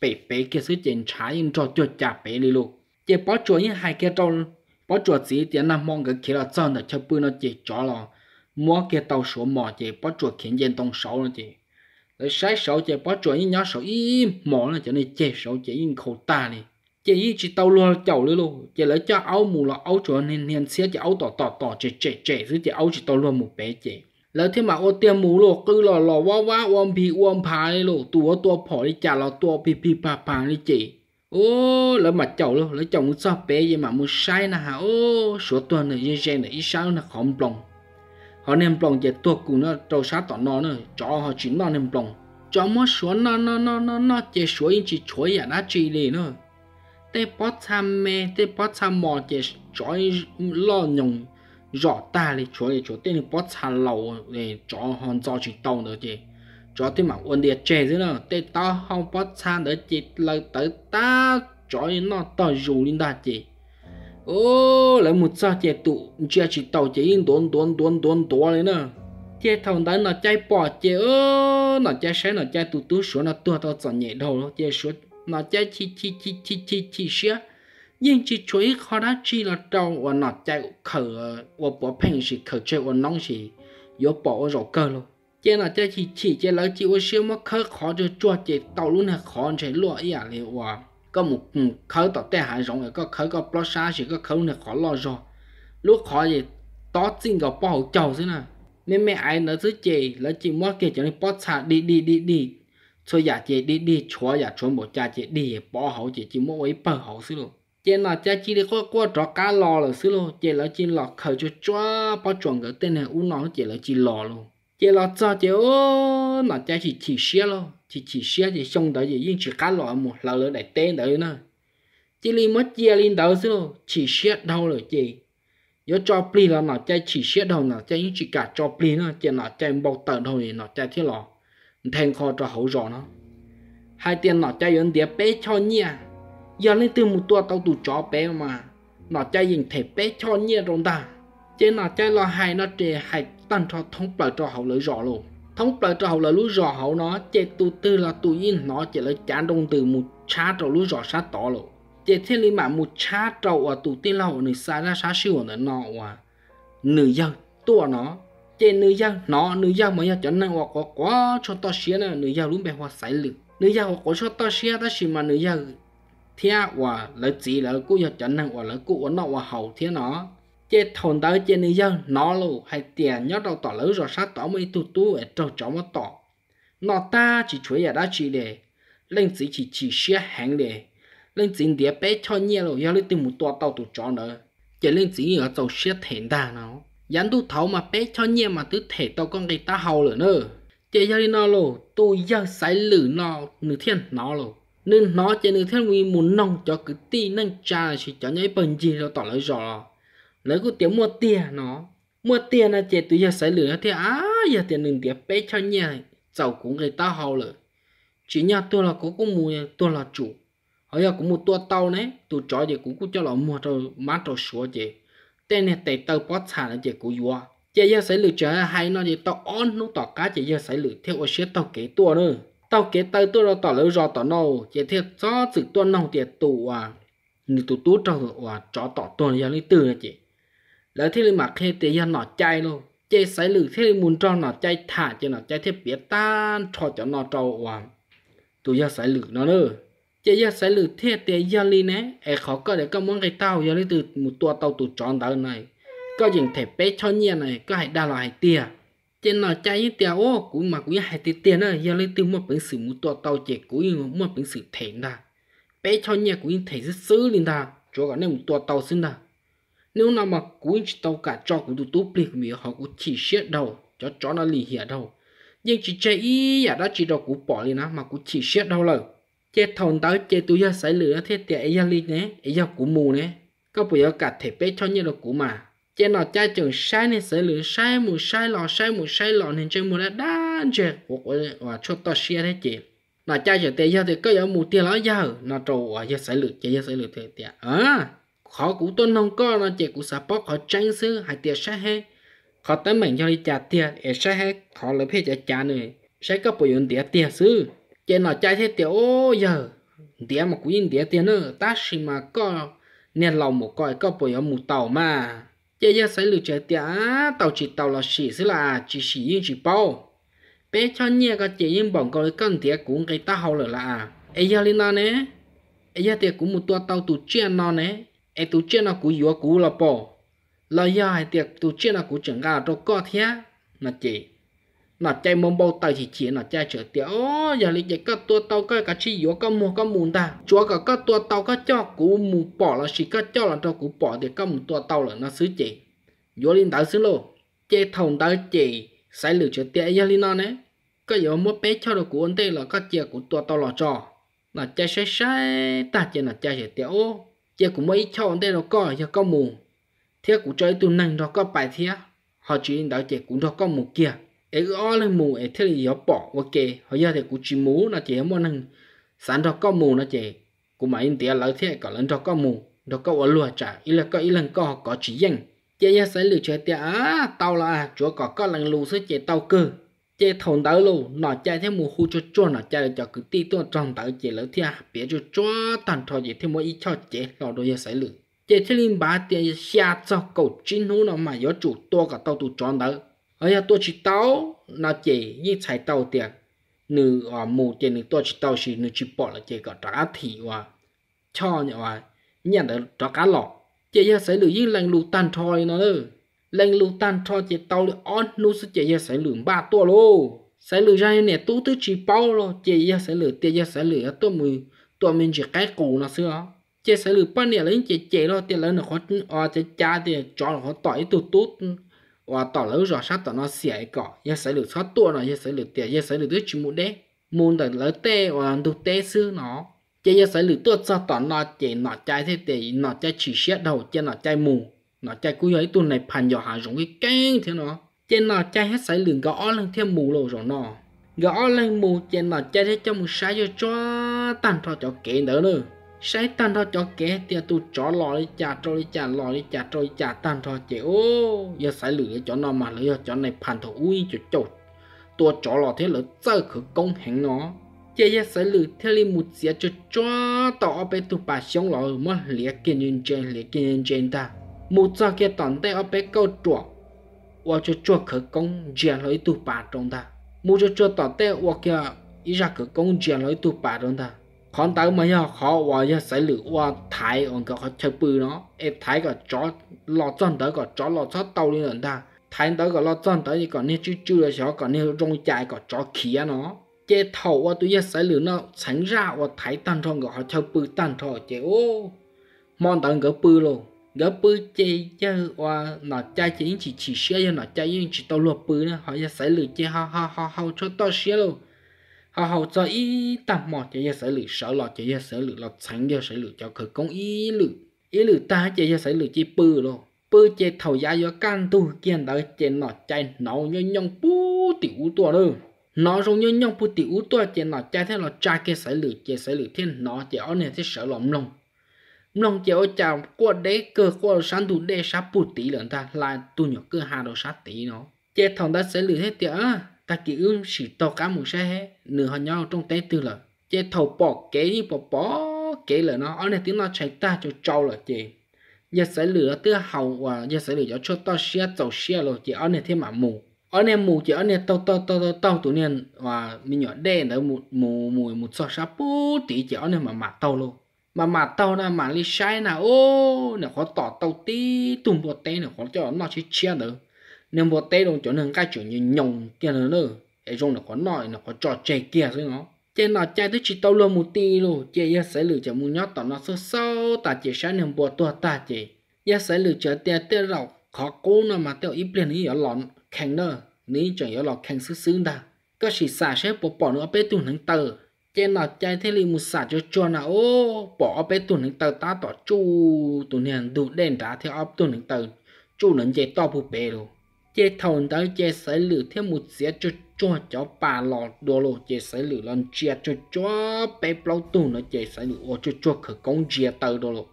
bể bể kia sứ chế trái nhưng cho cho chả bể đi luôn chỉ bỏ chuột như hai cái tàu bỏ chuột gì tiền nằm mong cái kia là chân là chơi bươn nó chỉ chó lo. Mua cái tàu số mỏ chỉ bỏ chuột khiến dân tông sáu nó chỉ rồi sai sáu chỉ bỏ chuột như nhỏ sáu im mỏ nó chỉ này chỉ sáu chỉ in khẩu ta này. Chỉ như chỉ tàu luôn chậu luôn luôn. Chỉ lấy cho áo mù là áo chuột nên nên xé chỉ áo tỏ tỏ tỏ chỉ chỉ chỉ chứ chỉ áo chỉ tàu luôn một bé chỉ lấy thêm mà ô tiêm mù luôn, cứ lò lò wa wa uom pi uom pa luôn. Tua tua phổi chả lò tua pi pi pa pa đi chỉ ô, lỡ mặt chậu luôn lỡ chồng sao bé gì mà muốn sai nè hả? Ô số tuần này như gen này ít sao nó không bồng. họ nem bồng giờ tua cùng nó, trâu sát tỏ nó nữa. Cho họ chính nó nem bồng. cho mất số nó nó nó nó nó chỉ số in chỉ chuối à nó chỉ đi nữa. Tê bót tham mê tê bót tham mò chỉ chói lo nhồng. Rõ ta thì chuối chuối tê bót tham lầu, để cho họ cho chỉ tàu nữa chứ cho tên mà ôn địa chế dưới nào tê ta không bó san nữa chị lời tới ta cho nó tao dù lên ta chị, ô lại một sao chị tụ chị chỉ tàu chị in đốn đốn đốn đốn đốn lên nữa chị thằng đấy nó chạy bỏ chị ơ nó chạy xe nó chạy tụ tụ số nó tua tao chọn nhẹ đầu chế số nó chạy chi chi chi chi chi chi xe nhưng chỉ chuối khó đã chi là trâu và nó chạy khờ và bỏ phèn chỉ khờ chơi và nóng chỉ yếu bỏ rồi cơ luôn chế là chế chỉ chỉ chế lấy chỉ và xíu mà khơi khó cho chua chế tàu luôn là khó chế lụa ý à liệu à có một khơi tàu tệ hải rộng có khơi có bao xa chỉ có khờ là khó lo rồi. Lúc khó gì tó xin có bao chầu thế nào. Mẹ mẹ ai nó thứ chế lấy chỉ mua kia cho nên bỏ xa, đi đi đi đi. Cho nhà chế đi đi, chúa nhà chúa một cha chế đi bỏ hậu chế chỉ mua ấy bờ hậu xí luôn. Chế nó cha chỉ đi có có trọ cá lò rồi xí luôn. Chế là chỉ lò khơi cho chúa bao chuẩn cái tên này u nó chế là chỉ lò luôn chế là cho chế ô nó cha chỉ chỉ xe luôn chỉ chỉ xe thì xong đó thì yên chỉ cá lò một lần nữa đại tên đấy nữa. Chỉ li mất chia lên đó xí lo, chỉ xe đâu rồi chị. Nhớ cho pli là nó cha chỉ xe đâu nó cha chỉ cả cho pli nữa chế nó cha bao tờ thôi nó cha thiết lò thành kho cho hậu rõ nó. Hai tiền nó chạy yên để bé cho nhia. Giờ lên từ một tua tao tụ chó bé mà. Nó chạy nhìn thể bé cho nhia rồi ta. Trên nó chạy lo hai nó trẻ hai tăng cho thông bờ cho hậu lợi rõ luôn thông bờ cho hậu lợi lú rõ hậu nó chế tu tư là tu yên, nó chạy lấy chán đông từ một cha trâu lú rõ sát tỏ luôn chế thiên lý mà một cha trâu ở tu tiên là hậu nữ xa ra sát siêu ở nó à nữ dân tua nó. Chế nữ dân, nó, nữ dân mà cho nên hoặc có quá cho to xía nữa, nữ dân luôn bị họ sai lử nữ dân hoặc có cho to xía, ta chỉ mà nữ dân thế và lấy gì là cũng cho cho nên và lấy cũng nó và hậu thế nó chế thôn tới chế nữ dân. Nó lù hay tiền nhớ đâu tỏ lớn rồi sát tỏ mấy tu tu ở trong chó mà tỏ. Nó ta chỉ chuối ở đó chỉ để lên chỉ chỉ chỉ xe hàng để lên chỉ để bé cho nhiều rồi giờ lấy tìm một tòa tàu tụ chó nữa. Chế lên chỉ ở tàu xe thèn ta nó. Dán tu thấu mà bé cho nhẹ mà tứ thể tàu con người ta hầu nữa nữa. Chế cho nó lô tôi giờ sải lử nó, nửa thiên nó lô nên nó chế nửa thiên vì muốn nông cho cứ ti nâng cha chỉ cho nhảy bần gì rồi tỏ lời rõ lấy cái tiếng mua tiền nó. Mua tiền là chế tôi giờ sai lửa thì á, giờ tiền đừng tiền bé cho nhẹ giàu cũng người ta hầu rồi chỉ nhà tôi là có cũng mua tôi là chủ. Ở giờ cũng mua tua tàu này. Tôi cho gì cũng cũng cho là mua rồi, má rồi số gì tên này tệ tàu bó xả là gì của vua chỉ giờ sẽ lửa chơi hay nó gì tàu on, nó tàu cá chỉ giờ sẽ lửa theo ở xe tàu kế tua nữa. Tàu kế tàu tôi là tàu lỡ rò tàu nâu. Chỉ theo cho sự tua nông thì tụ à. Như tụ tú trâu à cho tàu tua giờ lấy từ là chị lỡ thế mà khi thì giờ nó chạy luôn chỉ sẽ lựa thế muốn cho nó chạy thả cho nó chạy theo biết tan cho cho nó trâu à tụi giờ sẽ lử, nó nữa chỉ giờ sẽ lử thiệt để giờ li nè. Ai khó có để có món cái tàu giờ li từ một tua tàu tụi tròn tàu này. Có những thể bé cho nhia này có hay đa loại hay tia trên nó chạy như tia ô cũng mà cũng hay tia tia nữa giờ li từ một bình sự một tua tàu chỉ cũng một bình sự thể nè. Bé cho nhia cũng thể rất sứ lên ta cho cả nên một tua tàu xin ta nếu nào mà cú tàu cả cho cũng tụ tụ bịch mi họ cũng chỉ xét đầu, cho cho nó lì hiệt đầu. Nhưng chỉ chơi ý giả đó chỉ đâu cũng bỏ đi nó mà cũng chỉ xét đầu lời chế thòn tới chế tôi giờ xảy lửa, thế thì ấy giờ lì nè, ấy giờ cũng mù nè. Có bây giờ cả thể bé cho như là cũ mà. Chế nó cha trường sai nên xảy lửa, sai mù, sai lò, sai mù, sai lò nên chơi mù đã đan chơi hoặc là cho to xia thế chị. Nó cha trường tiệt giờ thì có giờ mù tiệt nó giờ. Nó trâu ở giờ xảy lửa chế giờ xảy lửa thế thì à ờ khó cũ tôn không có, nó chỉ cũng sắp bóc họ tranh sư hay tiệt sát hết khó tới mình cho đi trả tiền để sát hết khó lấy phê trả trả nữa. Sẽ có bồi dưỡng tiền tiền sư chỉ nó chạy thế tiền ô, giờ. Tiền mà cũng yên tiền tiền nữa, ta chỉ mà có. Nên lòng một coi có bồi dưỡng một tàu mà. Chỉ giờ sẽ lựa trả tiền tàu chỉ tàu là à, chỉ sư là chỉ chỉ yên chỉ bao. Bé cho nhẹ cái chỉ yên bỏng coi cần tiền cũng cái ta hậu rồi là à. ấy giờ lên nè. Ấy giờ tiền cũng một tua tàu tụt chuyện nó nè ai tu chuyện nó cú yếu cú là bỏ. Là do ai tiền tu chuyện nó cú chẳng ra đâu có thế nó chỉ, nó chạy mông bao tay thì chỉ, nó chạy trở ô giờ lịch cái các tua tàu cái cái chi yếu các mua các mùn ta chúa cả các tua tàu các cho cú mù bỏ là chỉ các cho là cho cú bỏ thì các mù tua tàu là nó xứ chỉ. Yếu linh tàu xứ lô chế thòng tàu chỉ sai lửa trở tiệt giờ lên nó nè. Cái yếu mua bé cho được cú ấn tê là các chia của tua tàu là cho là chạy sai sai ta chỉ là chạy chở tiệt ô giờ cũng mới cho đây nó có giờ có mù. Thế cũng chơi tu năng nó có bài thế họ chỉ đạo chỉ cũng nó có mù kia ấy ó lên mù ấy thế thì họ bỏ ok họ giờ thì cũng chỉ mù nó chỉ muốn năng sản nó có mù nó chỉ cũng mà in tiền lợi thế còn lên nó có mù. Nó có ở lùa trả, ý là có ý lần có có chỉ dành giờ giờ sẽ lựa chơi tiền à tao là, chúa có có lần lù sẽ chỉ tao cơ chế thôn tới luôn nó chạy theo mù khu cho cho nó chạy à, cho cứ tí tuần trong tới chế lỡ thia biết cho cho tàn thôi chế thêm mỗi ít cho chế lò đồ ya sẽ lựa chế theo linh bá tiền xa cho cầu chín hú nó mà có chủ to cả tàu tụ tròn tới. Ấy là tôi chỉ tàu nó chế như chạy tàu tiền nữ ở mù chế nữ, tôi chỉ tàu chỉ nữ chỉ bỏ là chế cả trả thị và cho nhở và nhận được trả cá lọ. Chế ya sẽ lựa như lành lù tàn thôi nó nữa lên lù tan cho chị tao lửa on nu sẽ chị sẽ lửa ba tua lô. Sẽ lửa ra nè tu tứ chỉ bao lô. Chị sẽ lửa tiền sẽ lửa tua mười, tua mình chỉ cái cũ nó xưa. Chị sẽ lửa ba nè lấy chị chị lo tiền lấy nó khó ở ờ chị cha thì cho nó khó tỏi tu tu và tỏ lỡ rõ sát tỏ nó xẻ cỏ ya sẽ lửa sát tua nó ya sẽ lửa tiền ya sẽ lửa tứ chỉ muốn đế muốn để lỡ tê ờ và tu tê xưa nó chị ya sẽ lửa tua cho tỏ nó chị nó trái thế thì nó trái chỉ xét đầu chị nó trái mù nó chạy cú ấy tuần này phản nhỏ hạ giống cái kén thế nó. Trên nó chạy hết sải lường gõ lên thêm mù rồi rồi nó. Gõ lên mù, trên nó chạy hết cho một sai cho cho tàn thọ cho kén nữa nữa sai tàn thọ cho kén thì tu chó lò đi chả trôi đi chả lò đi chả trôi chả tàn thọ chạy ô, giờ sải lường cho nó mà lấy cho này phản thọ ui cho chột. Tua chó lò thế là chơi khử công hẹn nó. Chế giờ sải lường theo li một xía cho cho tỏ bé tu bà xong lò mà liệt kiên nhân trên liệt kiên nhân trên ta một giờ kia tận tay ở bé câu chuột và cho chuột khởi công giàn lấy tu bà trong ta. Một cho chuột tận tay và kia ý ra khởi công giàn lấy tu bà trong ta. Còn tao mà nhau khó và giờ sẽ lựa và thái ông cái họ chơi bự nó. Em thái cái chó lọt chân tới cái chó lọt sát tàu lên người ta. Thái tới cái lọt chân tới thì còn nên chú chú là sao còn nên rong chạy cái chó kia nó. Chế thầu và tôi giờ sẽ lựa nó sáng ra và thái tan trong cái họ chơi bự tan thọ chế ô. Mong tao cái bự luôn gỡ bự chơi chơi và nó chơi chỉ chỉ chỉ xe cho nó chơi nhưng chỉ tàu lụa bự nữa họ sẽ xử lý chơi ha ha ha ha, cho to xe luôn. Họ họ cho ý tạm mò chơi xử lý sợ lọ chơi xử lý lọ sẵn giờ xử lý cho khởi công ý lử ý lử ta chơi xử lý chơi bự luôn. Bự chơi thầu giá do can tu kiên đó chơi nó chơi nó như nhông bú tiểu tua nữa nó giống như nhông bú tiểu tua chơi nó chơi thế nó chơi cái xử lý chơi xử lý thiên nó chơi ở này thế sợ lỏng lông nông chéo chào qua đế cơ qua sáng đủ đế sát bù tí lần ta, là tu nhỏ cơ hà đồ sát tí nó. Chế thằng ta sẽ lừa hết tiệt ta chỉ ứng chỉ to cá một xe hết nửa họ nhau trong tế tư là chế thầu bỏ kế như bỏ bỏ kế là nó, ở này tiếng nó chạy ta cho trâu là chế giờ sẽ lừa tư hậu và giờ sẽ lừa cho cho to xe tàu xe rồi chế ở này thêm mà mù. Ở này mù chế ở này tao tao tao tao tao tụi nên và mình nhỏ đen nữa mù mù mù một số sát bút tí chế ở này mà mà tao luôn mà mà tao na mà li sai na ô, nè khó tỏ tao tí tùng bột tê nè, khó cho nó chỉ chia nữa. Nên bột tê đồng chỗ nên cái chuyện như nhồng kia nữa nữa. Để trong nó khó nói nó khó trò chơi kia rồi nó chơi nó chơi tới chỉ tao luôn một tí luôn chơi ya sẽ lựa chọn muốn nhót tao nó sâu sâu ta chỉ sai nên bột tua ta chỉ ya sẽ lựa chọn tê tê rau khó cố nó mà tao ít liền ý ở lọn khang nữa ní chẳng ở lọn khang xứ xứ ta có chỉ xả sẽ bỏ bỏ nữa bé tùng nắng tờ trên nó chạy thế li một sả cho cho nào? Ô, bỏ bé tuần hình tờ ta tỏ chu. Tuần hình đủ đèn ra theo ấp tuần hình tờ chu nên chạy to bù bé luôn chế thầu tới chế sấy lử thêm một xía cho cho cho bà lọ đồ lô chế sấy lử lần chia cho cho bé bao tuần nó chế sấy lử ô cho cho khởi công chia tờ đồ lô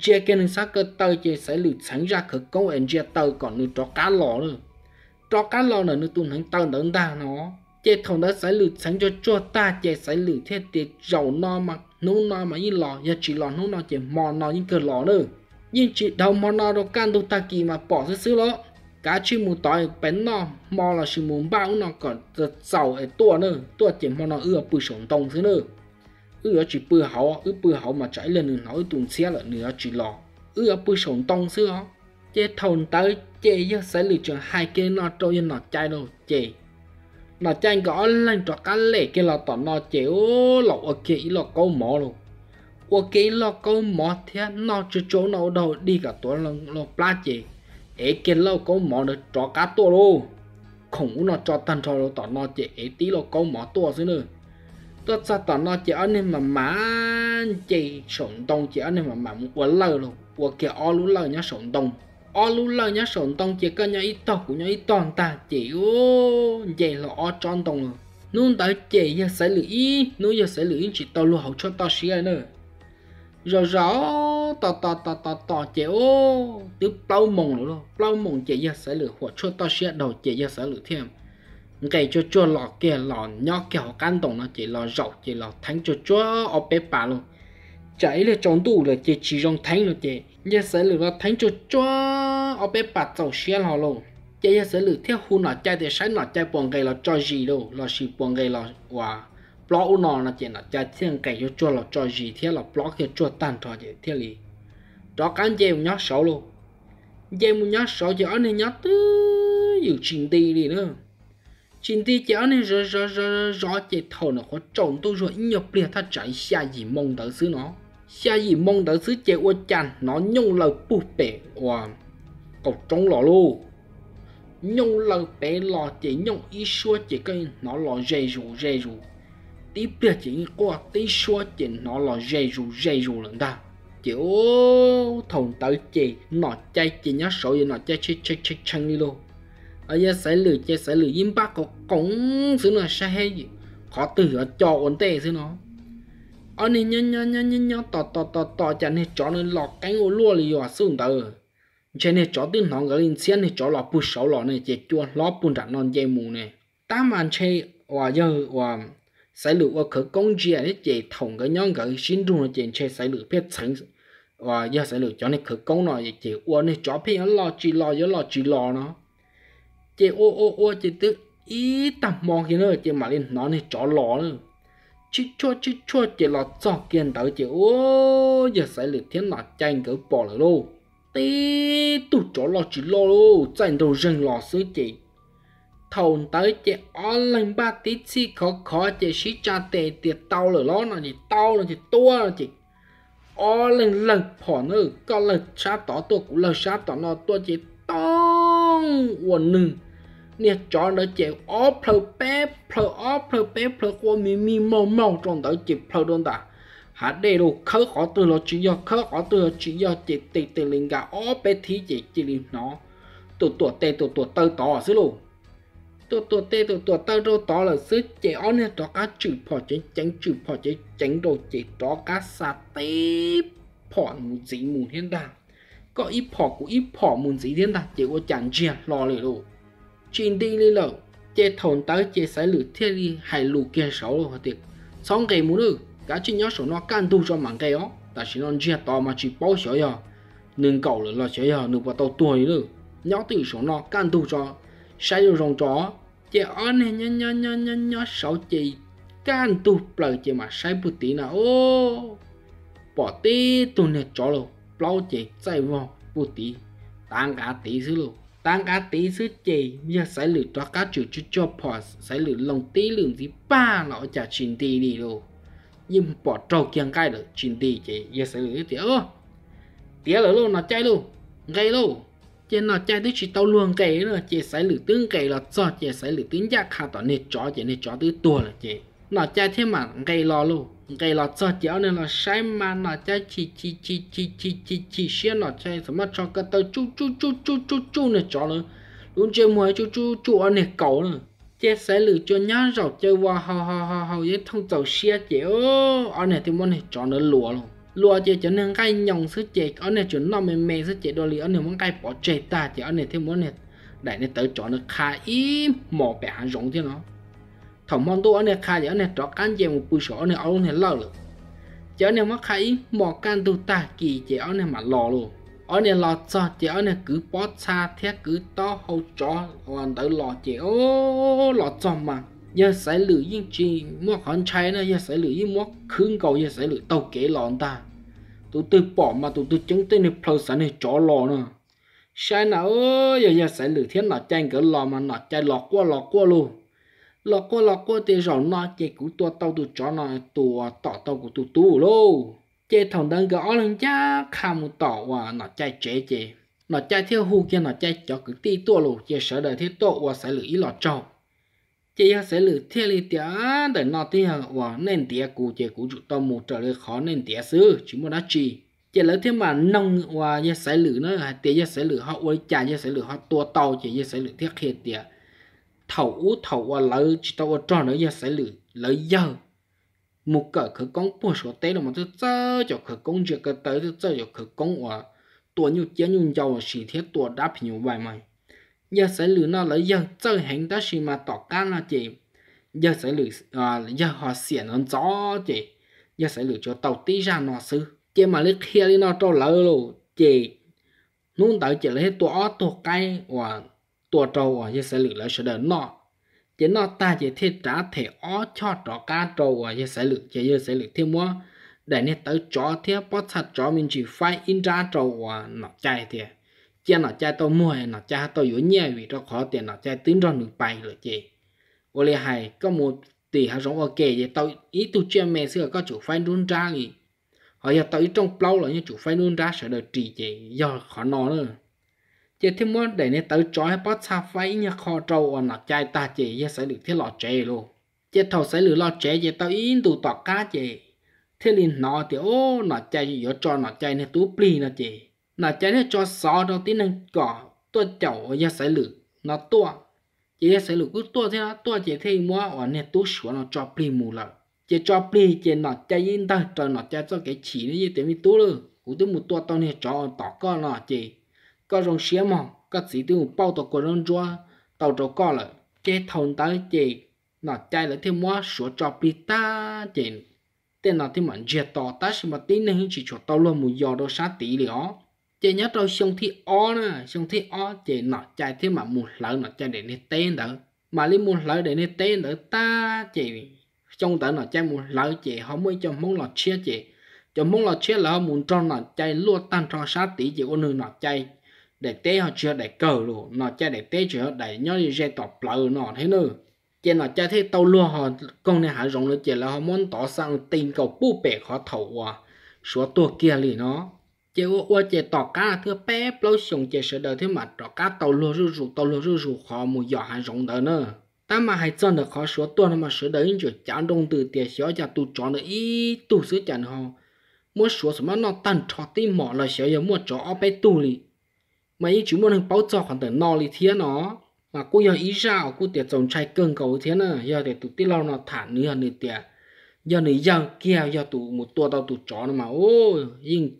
chế cái đường sắc cơ tờ chế sấy lử sáng ra khởi công anh chia tờ còn nữa cho cá lọ nữa. Cho cá lọ nữa nữa tuần hình tờ nữa ta nó chế thằng đó sẽ lử sáng cho cho ta chế sẽ lử thế tiệt giàu no mà nấu no mà như lò giờ chỉ lò nấu no chế mò no như cờ lò nữa nhưng chỉ đầu mò no đâu can đâu ta kỳ mà bỏ ra xứ lọ cá chi mù tỏi bén no mò là chỉ mù bao nó còn giật dầu ở tua nữa tua chế mò no ưa bự sống tông xứ nữa ưa chỉ bự hậu ưa bự hậu mà chạy lên nữa nói tuần xe là nữa chỉ lò ưa bự sống tông xứ đó chế thằng tới chế giờ sẽ lựa cho hai cái nó trôi nó chạy đâu chế nó chanh có lên cho cá lệ cái là tao nó chéo lọ ok lọ câu mỏ luôn. Ok lọ câu mỏ thế nó cho chỗ nó đâu đi cả tuổi là nó plá chị, ấy cái lọ câu mỏ được cho cá to luôn. Khủng nó cho tan cho tao nó chị ấy tí lọ câu mỏ to xí nữa. Tôi sao tao nó chị anh em mà má chị sổn đông chị anh em mà mà muốn lơ luôn. Ở kia o lú lơ nhá sổn đông o lú lơ nhá sổn tông chỉ có nhá ít to của nhá ít tòn ta chỉ ô vậy là o tròn tông à. rồi nung tới chỉ giờ sẽ lưỡi nung giờ sẽ lưỡi chỉ tao lu hậu cho tao xí nữa rồi rõ tò tò tò tò tò chỉ ô từ bao mông rồi bao mông chỉ giờ sẽ lưỡi hoặc cho tao xí đầu chỉ giờ sẽ lưỡi thêm. Cái cho cho lọ kia, lọ nhỏ kiểu căn tông nó, chỉ lọ rậu, chỉ lọ thánh cho cho ở bếp bà luôn. Chạy là trong tủ là chỉ chỉ trong thánh là chỉ giờ sẽ lựa thánh cho cho ở bên bà tàu xe họ luôn giờ giờ sẽ lử theo khu nọ chạy thì sáng nọ chạy buồn gầy là cho gì đâu là chỉ buồn gầy là quả block u nó là chị là chạy thiên gầy cho cho là cho gì theo là block kia cho tan thôi vậy theo lý đó cái gì nhớ xấu luôn gì muốn nhớ xấu chị anh nhớ trình đi đi nữa chính đi chơi nên rồi rồi rồi rồi chơi thầu nó có trộn tôi rồi nhập liền ta chạy xa gì mong tới xứ nó xa gì mong tới xứ chế ô chăn nó nhung lời bù bể và cậu trong lò lô, nhung lời bể lò chế nhung ý xua chế cái nó lò dây rù dây rù. Tí bia chế qua tí xua chế nó lò dây rù dây rù lần ta. Chế ô thầu tới chế nó chạy chế nhá sổ nó chạy chết chết chết chân đi luôn ở dưới sẽ lử chơi sẽ lử im bác có cống xứ nó sai hay gì? Khó từ ở cho ổn tệ xứ nó ở này nhá nhá nhá nhá nhá tỏ tỏ tỏ tỏ chả nên chó nên lọt cánh ô lúa lì vào sương à, tờ. Chả nên chó tin nó cái linh xiên nên chó lọt bút sáu lọ này chết chua lọt bún rắn non dây mù này. Tám màn chơi và giờ và sẽ lử và khởi công chia đấy chỉ thòng cái nhóm cái xin đúng là chỉ chơi sẽ lử biết thành và giờ sẽ lử chó nên khởi công này chỉ uốn nên chó phía lọ chỉ lọ giờ lọ chỉ lọ nó. Chị ô ô ô chị tức ý tầm mong kia nữa chị mà lên nó nên chó lọ nữa chích cho chích cho chị là cho kiên tới chị ô, giờ sẽ lượt thiên là tranh cỡ bỏ lại luôn tí tụ chó lo chỉ lo luôn tranh đầu rừng lo sứ chị. Thầu tới chị ở lên ba tí xí khó khó chị, xí cha tệ tiệt tao rồi lo nó chị, tao là chị, tua là chị. Ở lên lần phỏ nữa có lần sát tỏ tôi cũng lần sát tỏ, nó tôi chị. Tông quần nừng. เนี่ยจอนเราเจ็บอ๋อเพลเป๊ะเพลอ๋อเพลเป๊ะเพลกว่ามีมีมองมองจนเราเจ็บเพลโดนตาหาเด้รู้เขาขอตัวเราจียอเขาขอตัวเราจียอเจ็บติดติดลิงกาอ๋อเปทีเจ็บจีลิงเนาะตัวตัวเตตัวตัวเตต่อสิลูกตัวตัวเตตัวตัวเตโดต่อเลยซื้อเจ้าเนี่ยต่อการจืดพอเจ๊จังจืดพอเจ๊จังโดเจ๊ต่อการสาเตพอหมูสีหมูเทียนดาก็อีพอกูอีพอหมูสีเทียนดาเจ้าจันเจียรอเลยลูก chuyên đi lý lợ chế thôn tới chế sẽ lử thiết đi hay lù kia sáu rồi tiệt xong cái muốn được cả chuyện nhớ số nó can tu cho mạng cái đó. Tại chỉ non chia to mà chỉ bao sửa giờ nâng cầu là sửa giờ nâng vào tàu tuổi nữa nhớ từ số nó can tu cho sai rồi rong chó chế ở này nhớ nhớ nhớ nhớ nhớ sáu chị can tu lời chế mà sai bút tí nào. Ô, bỏ tí tu nè, chó rồi bao chế chạy vào bút tí. Tăng cả tí xíu luôn tăng cá tí sư chì. Giờ sẽ lựa toa cá chủ chú cho bỏ sẽ lựa lòng tí lượng gì? Ba nó chả chín tí đi luôn. Nhưng bỏ trâu kiêng cái được chín tí chỉ giờ sẽ lựa tía ơ tía lỡ luôn, nó chạy luôn. Gây luôn. Trên nó chạy tới chỉ tao luôn cây nữa. Chỉ sẽ lựa tướng cây là cho chỉ sẽ lựa tướng giác khá tỏ nè chó. Chỉ nè chó tứ tua là chỉ nó chạy thêm mà gây lo luôn cái là cho chéo nên là sai mà nó chơi chỉ chỉ chỉ chỉ chỉ chỉ chỉ xuyên nó cho cái tao chú chú chú chú chú chú này cho nữa luôn chơi mua chú chú chú ở này cầu nữa chơi sẽ lựa cho nhá rồi chơi qua hào hào hào hào với thông tàu xe chéo ở này thì muốn này cho nó lùa luôn. Lùa chơi cho nên cái nhồng sức chơi ở này chuẩn nó mềm mềm sức chơi đồ li ở này muốn cái bỏ chơi ta chơi ở này thì muốn này. Đại này tới cho nó khá im mỏ bẻ rộng thế nó thằng mong tôi anh này khai giờ này, trọ can chè một bùi sổ này ở này lâu rồi chớ này mất khai mò can tu ta kỳ chè anh này mà lò luôn. Anh này lò cho chè anh này cứ bó xa thế cứ to hậu chó, hoàn tới lò chè. Ô, lò cho mà. Giờ sẽ lử yên chi mua con trai nữa, giờ sẽ lử yên mua khương cầu, giờ sẽ lử tàu kế lò ta. Tụi tôi bỏ mà, tụi tôi chứng tên này phơi sẵn này chó lò nữa. Sai nào ơi giờ giờ sẽ lử thiên nó chạy cái lò mà nó chạy lò qua lò qua luôn lọ qua lọ qua thì rõ nó chỉ cú tua tàu tụ chó nó tua tọ tàu của tụ tụ lô. Chế thằng đang gõ lên cha kham một tọ và nó chạy chế chế nó chạy theo hù kia nó chạy cho cứ ti tua lô chế sợ đời thế tọ và sẽ lưỡi lọ trâu chị ya sẽ lử theo lì tía để nó thì và nên tía cụ chị cụ chủ tâm một trở lại khó nên tía xứ, chỉ muốn đã chỉ chị lỡ thế mà nông và ya sẽ lử nữa, tía ya sẽ lử họ ôi chả ya sẽ lử họ tua tàu chị ya sẽ lử theo kia tía thầu u thầu và lấy chỉ tàu cho nữa ya sẽ lử lấy giờ. Một cỡ khởi công bùa số tế là mà tôi chơi cho khởi công chưa cái tới tôi chơi cho khởi công và tuổi nhiều chế nhiều giàu chỉ thiết tuổi đã phải nhiều vài mày. Giờ sẽ lử nó lấy giờ chơi hành đó xí mà tỏ can là chị. Giờ sẽ lử à giờ họ xiển nó gió chị. Giờ sẽ lử cho tàu tí ra nó sư chị mà lấy kia đi nó cho lỡ luôn, chị. Nung tới chị lấy tuổi tuổi cái và tuổi trâu và giờ sẽ lựa lấy sẽ đỡ nó chỉ nó ta chỉ thiết trả thể ó cho trò cá trâu và giờ sẽ lựa chỉ giờ sẽ lựa thêm mua để nên tới chó thế bắt chặt chó mình chỉ phải in ra trâu và nó chạy thì cha nó cha tôi mua nó cha tôi yếu nhẹ vì đó khó tiền nó cha tính ra được bài rồi chị ô lê hay có một tỷ hay giống ok vậy tôi ý tu cha mẹ xưa có chủ phải luôn ra gì họ giờ tôi trong lâu là như chủ phải luôn ra sẽ được trị chị do khó nó nữa chỉ thêm muốn để nên tới chói bắt xa phải nhà kho trâu và nọ chai ta chỉ giờ sẽ được thiết lọ chế luôn. Chỉ thầu sẽ lựa lọ chế chỉ tao yên tụ tọt cá, chị. Thế liền nọ thì, ô, nọ chai gì cho nọ chai nên tú pli nọ chị. Nọ chai nên cho sọ đầu tiên nên cỏ tôi chậu giờ sẽ lử nó tua. Chỉ sẽ lử cứ tua thế nó tua chỉ thêm mua ở nên tú sửa nó cho pli mù lợ chỉ cho pli chỉ nọ chai in ta cho nọ chai cho cái chỉ nó như thế mới tú luôn. Cũng tôi một tua tao nên cho tọt con nọ chỉ có rong xía mà có chỉ tôi một bao tao của rong chua tao cho con lợ chỉ thòng tới chỉ nó chạy lại thêm mua sửa cho pli ta chỉ tên nó thì mà giết tỏ ta chỉ mà tin nên chỉ cho tao luôn một giờ đâu sát tí liền chị nhớ tôi xong thì o nè xong thì o chị nọ chạy thêm mà một lỡ nọ chạy để nên tên đó mà lấy một lỡ để nên tên đó ta chị trong đó nọ chạy một lỡ chị không mới cho mong lọt chia chị cho mong lọt chia là muốn cho nọ chạy luôn tan cho sát tí chị con người nọ chạy để té họ chưa để cờ luôn nọ cha để té chưa, để nhớ đi dây tọt lỡ nọ thế nữa chỉ nọ cha thế tàu luôn họ, con này họ rộng nữa, chỉ là họ muốn tỏ sang tình cầu bù bể họ thầu à. Số tua kia lì nó. Chỉ ô ô chỉ tỏ cá thưa bé lâu sùng chỉ sợ đời thế mà tỏ cá tàu luôn rú rú tàu luôn rú rú, khó mù giỏ hàng rộng đỡ nữa ta mà hay chân được khó số tuần mà sợ đời những chán đông từ tiền xóa cha tu chọn được ý tu sửa chẳng họ mua nó tan cho tim mỏ là xóa giờ mua chó ở bé tu lì mà ý chú muốn bảo cho khoản tiền nó thì thiên nó. Mà cô giờ ý ra cô tiệt trồng trai cơn cầu thiên à giờ để tụ tít lâu nó thả nữa nữa tiệt. Giờ này giờ kia giờ tụ một tua tao tụ chó nó mà. Ô yên.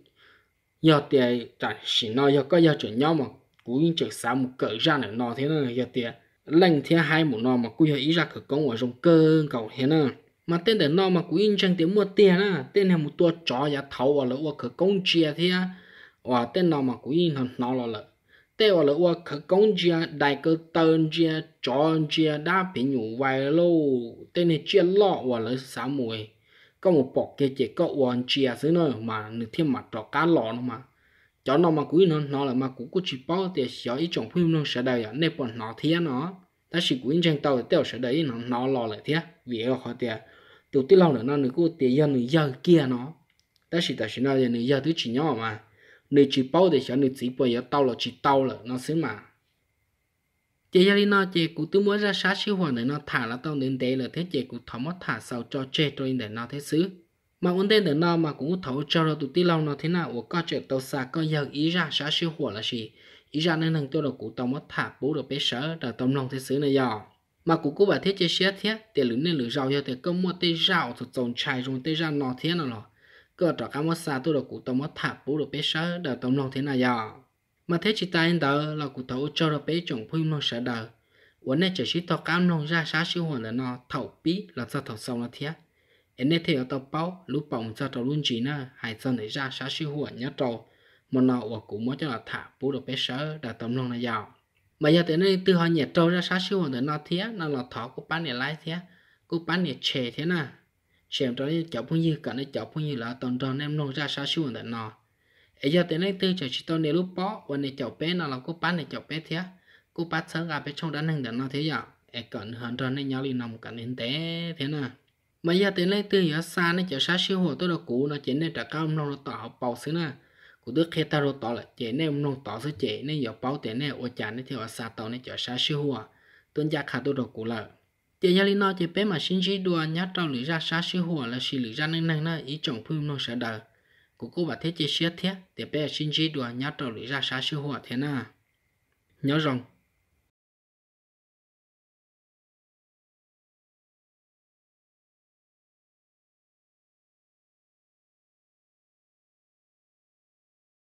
Giờ tiệt trả xin nó giờ có giờ chuyển nhau mà. Cú yên trực sáng một cỡ ra nữa nó thế nữa giờ tiệt. Lệnh thế hai một nó mà cô giờ ý ra cửa công ở trong cơn cầu thế nè mà tên để nó mà cú yên chẳng tiếng mua tiền á. Tên là một tua chó giá thấu và lỡ qua cửa công chia thế à và tên nó mà cú yên nó nó là là tên là qua cửa công chia, đại cơ tên chia chó chia, đa bị nhủ vài lô, tên này chia lọ vào là sáu mùi. Có một bọc kia chỉ có hoàn chia xứ nơi mà nửa thêm mặt trọ cá lọ nó mà. Cho nó mà quý nó nó là mà cũng có chỉ bao thì xóa ý chồng phim nó sẽ đầy à nên bọn nó. Thế nó ta chỉ quý trên tàu thì sẽ đấy nó nó lọ lại thế vì ở khỏi tiền từ tí lâu nữa nó nửa cô tiền giờ nửa giờ kia nó. Ta chỉ ta chỉ nói nửa giờ thứ chỉ nhỏ mà nơi chỉ bao để cho nơi chỉ bao giờ tao là chỉ tao là nó xứ mà. Chị gia nó chị cũng tôi muốn ra sát siêu hoàn để nó thả là tao đến đây là thế chị cũng thọ mất thả sau cho chê cho để nó thế xứ mà vấn đề để nó mà cũng thấu cho nó tụi tí lâu nó thế nào của có chuyện tao xa có giờ ý ra sát siêu hoàn là gì ý ra nên thằng tôi là cũng tao mất thả bố được bé sở là tao lòng thế xứ này giờ mà cũng có bà thế chị xét thế tiền lưỡi nên lưỡi rau cho thì có mua tê rau thuộc dòng chài rồi tê ra nó thế nào rồi cơ trọ cá mất xa tôi được cụ tao mất thả bố được bé sớ là tao lòng thế nào giờ? Mà thế chỉ ta đó là cụ thấu cho được bé chồng phim nó sợ đờ vấn này chỉ thọ cá nông ra sáng siêu hồn là nó thầu bí là sao thầu sâu nó thế em này thấy ở tàu bao lúc bỏng cho tàu luôn chỉ nè hai giờ này ra sáng siêu hồn nhớ tàu mà nó và cũng mới cho là thả bố được bé sớ đã tầm nông là giàu mà giờ tới đây từ họ nhẹ trâu ra sáng siêu hồn là nó thế nó là thọ của bán này lái thế của bán này chè thế nào xem cho nên cháu phong như cả nó cháu phong như là toàn tròn em nông ra sao siêu hoàn nọ ấy giờ tới nay tư cho chị tao nếu lúc bỏ và này cháu bé nào là cô bán này cháu bé thế cô bắt sớm gặp bé trong đá năng tận nó thế giờ ấy cần hơn rồi nên nhau liền nằm cả đến té thế nào mà giờ tới nay tư giờ xa này cháu sao siêu hồ tôi là cũ nó chỉ nên trả cao nông nó tỏ bảo xứ nè cụ đức khi ta rồi tỏ là chỉ nên nông tỏ xứ chỉ nên giờ bảo tiền này ở chả nên theo xa tàu này cháu sao siêu hồ tuân gia khá tôi là cũ lợi chị nhà lý nói thì bé mà xin chỉ đùa, nhát trâu lưỡi ra sát sư hùa là xì lưỡi ra nên năng na ý chồng phương nó sẽ đờ của cô bà thế chị xét thế thì bé xin chỉ đùa, nhát trâu lưỡi ra sát sư hùa thế nào? Nhớ rằng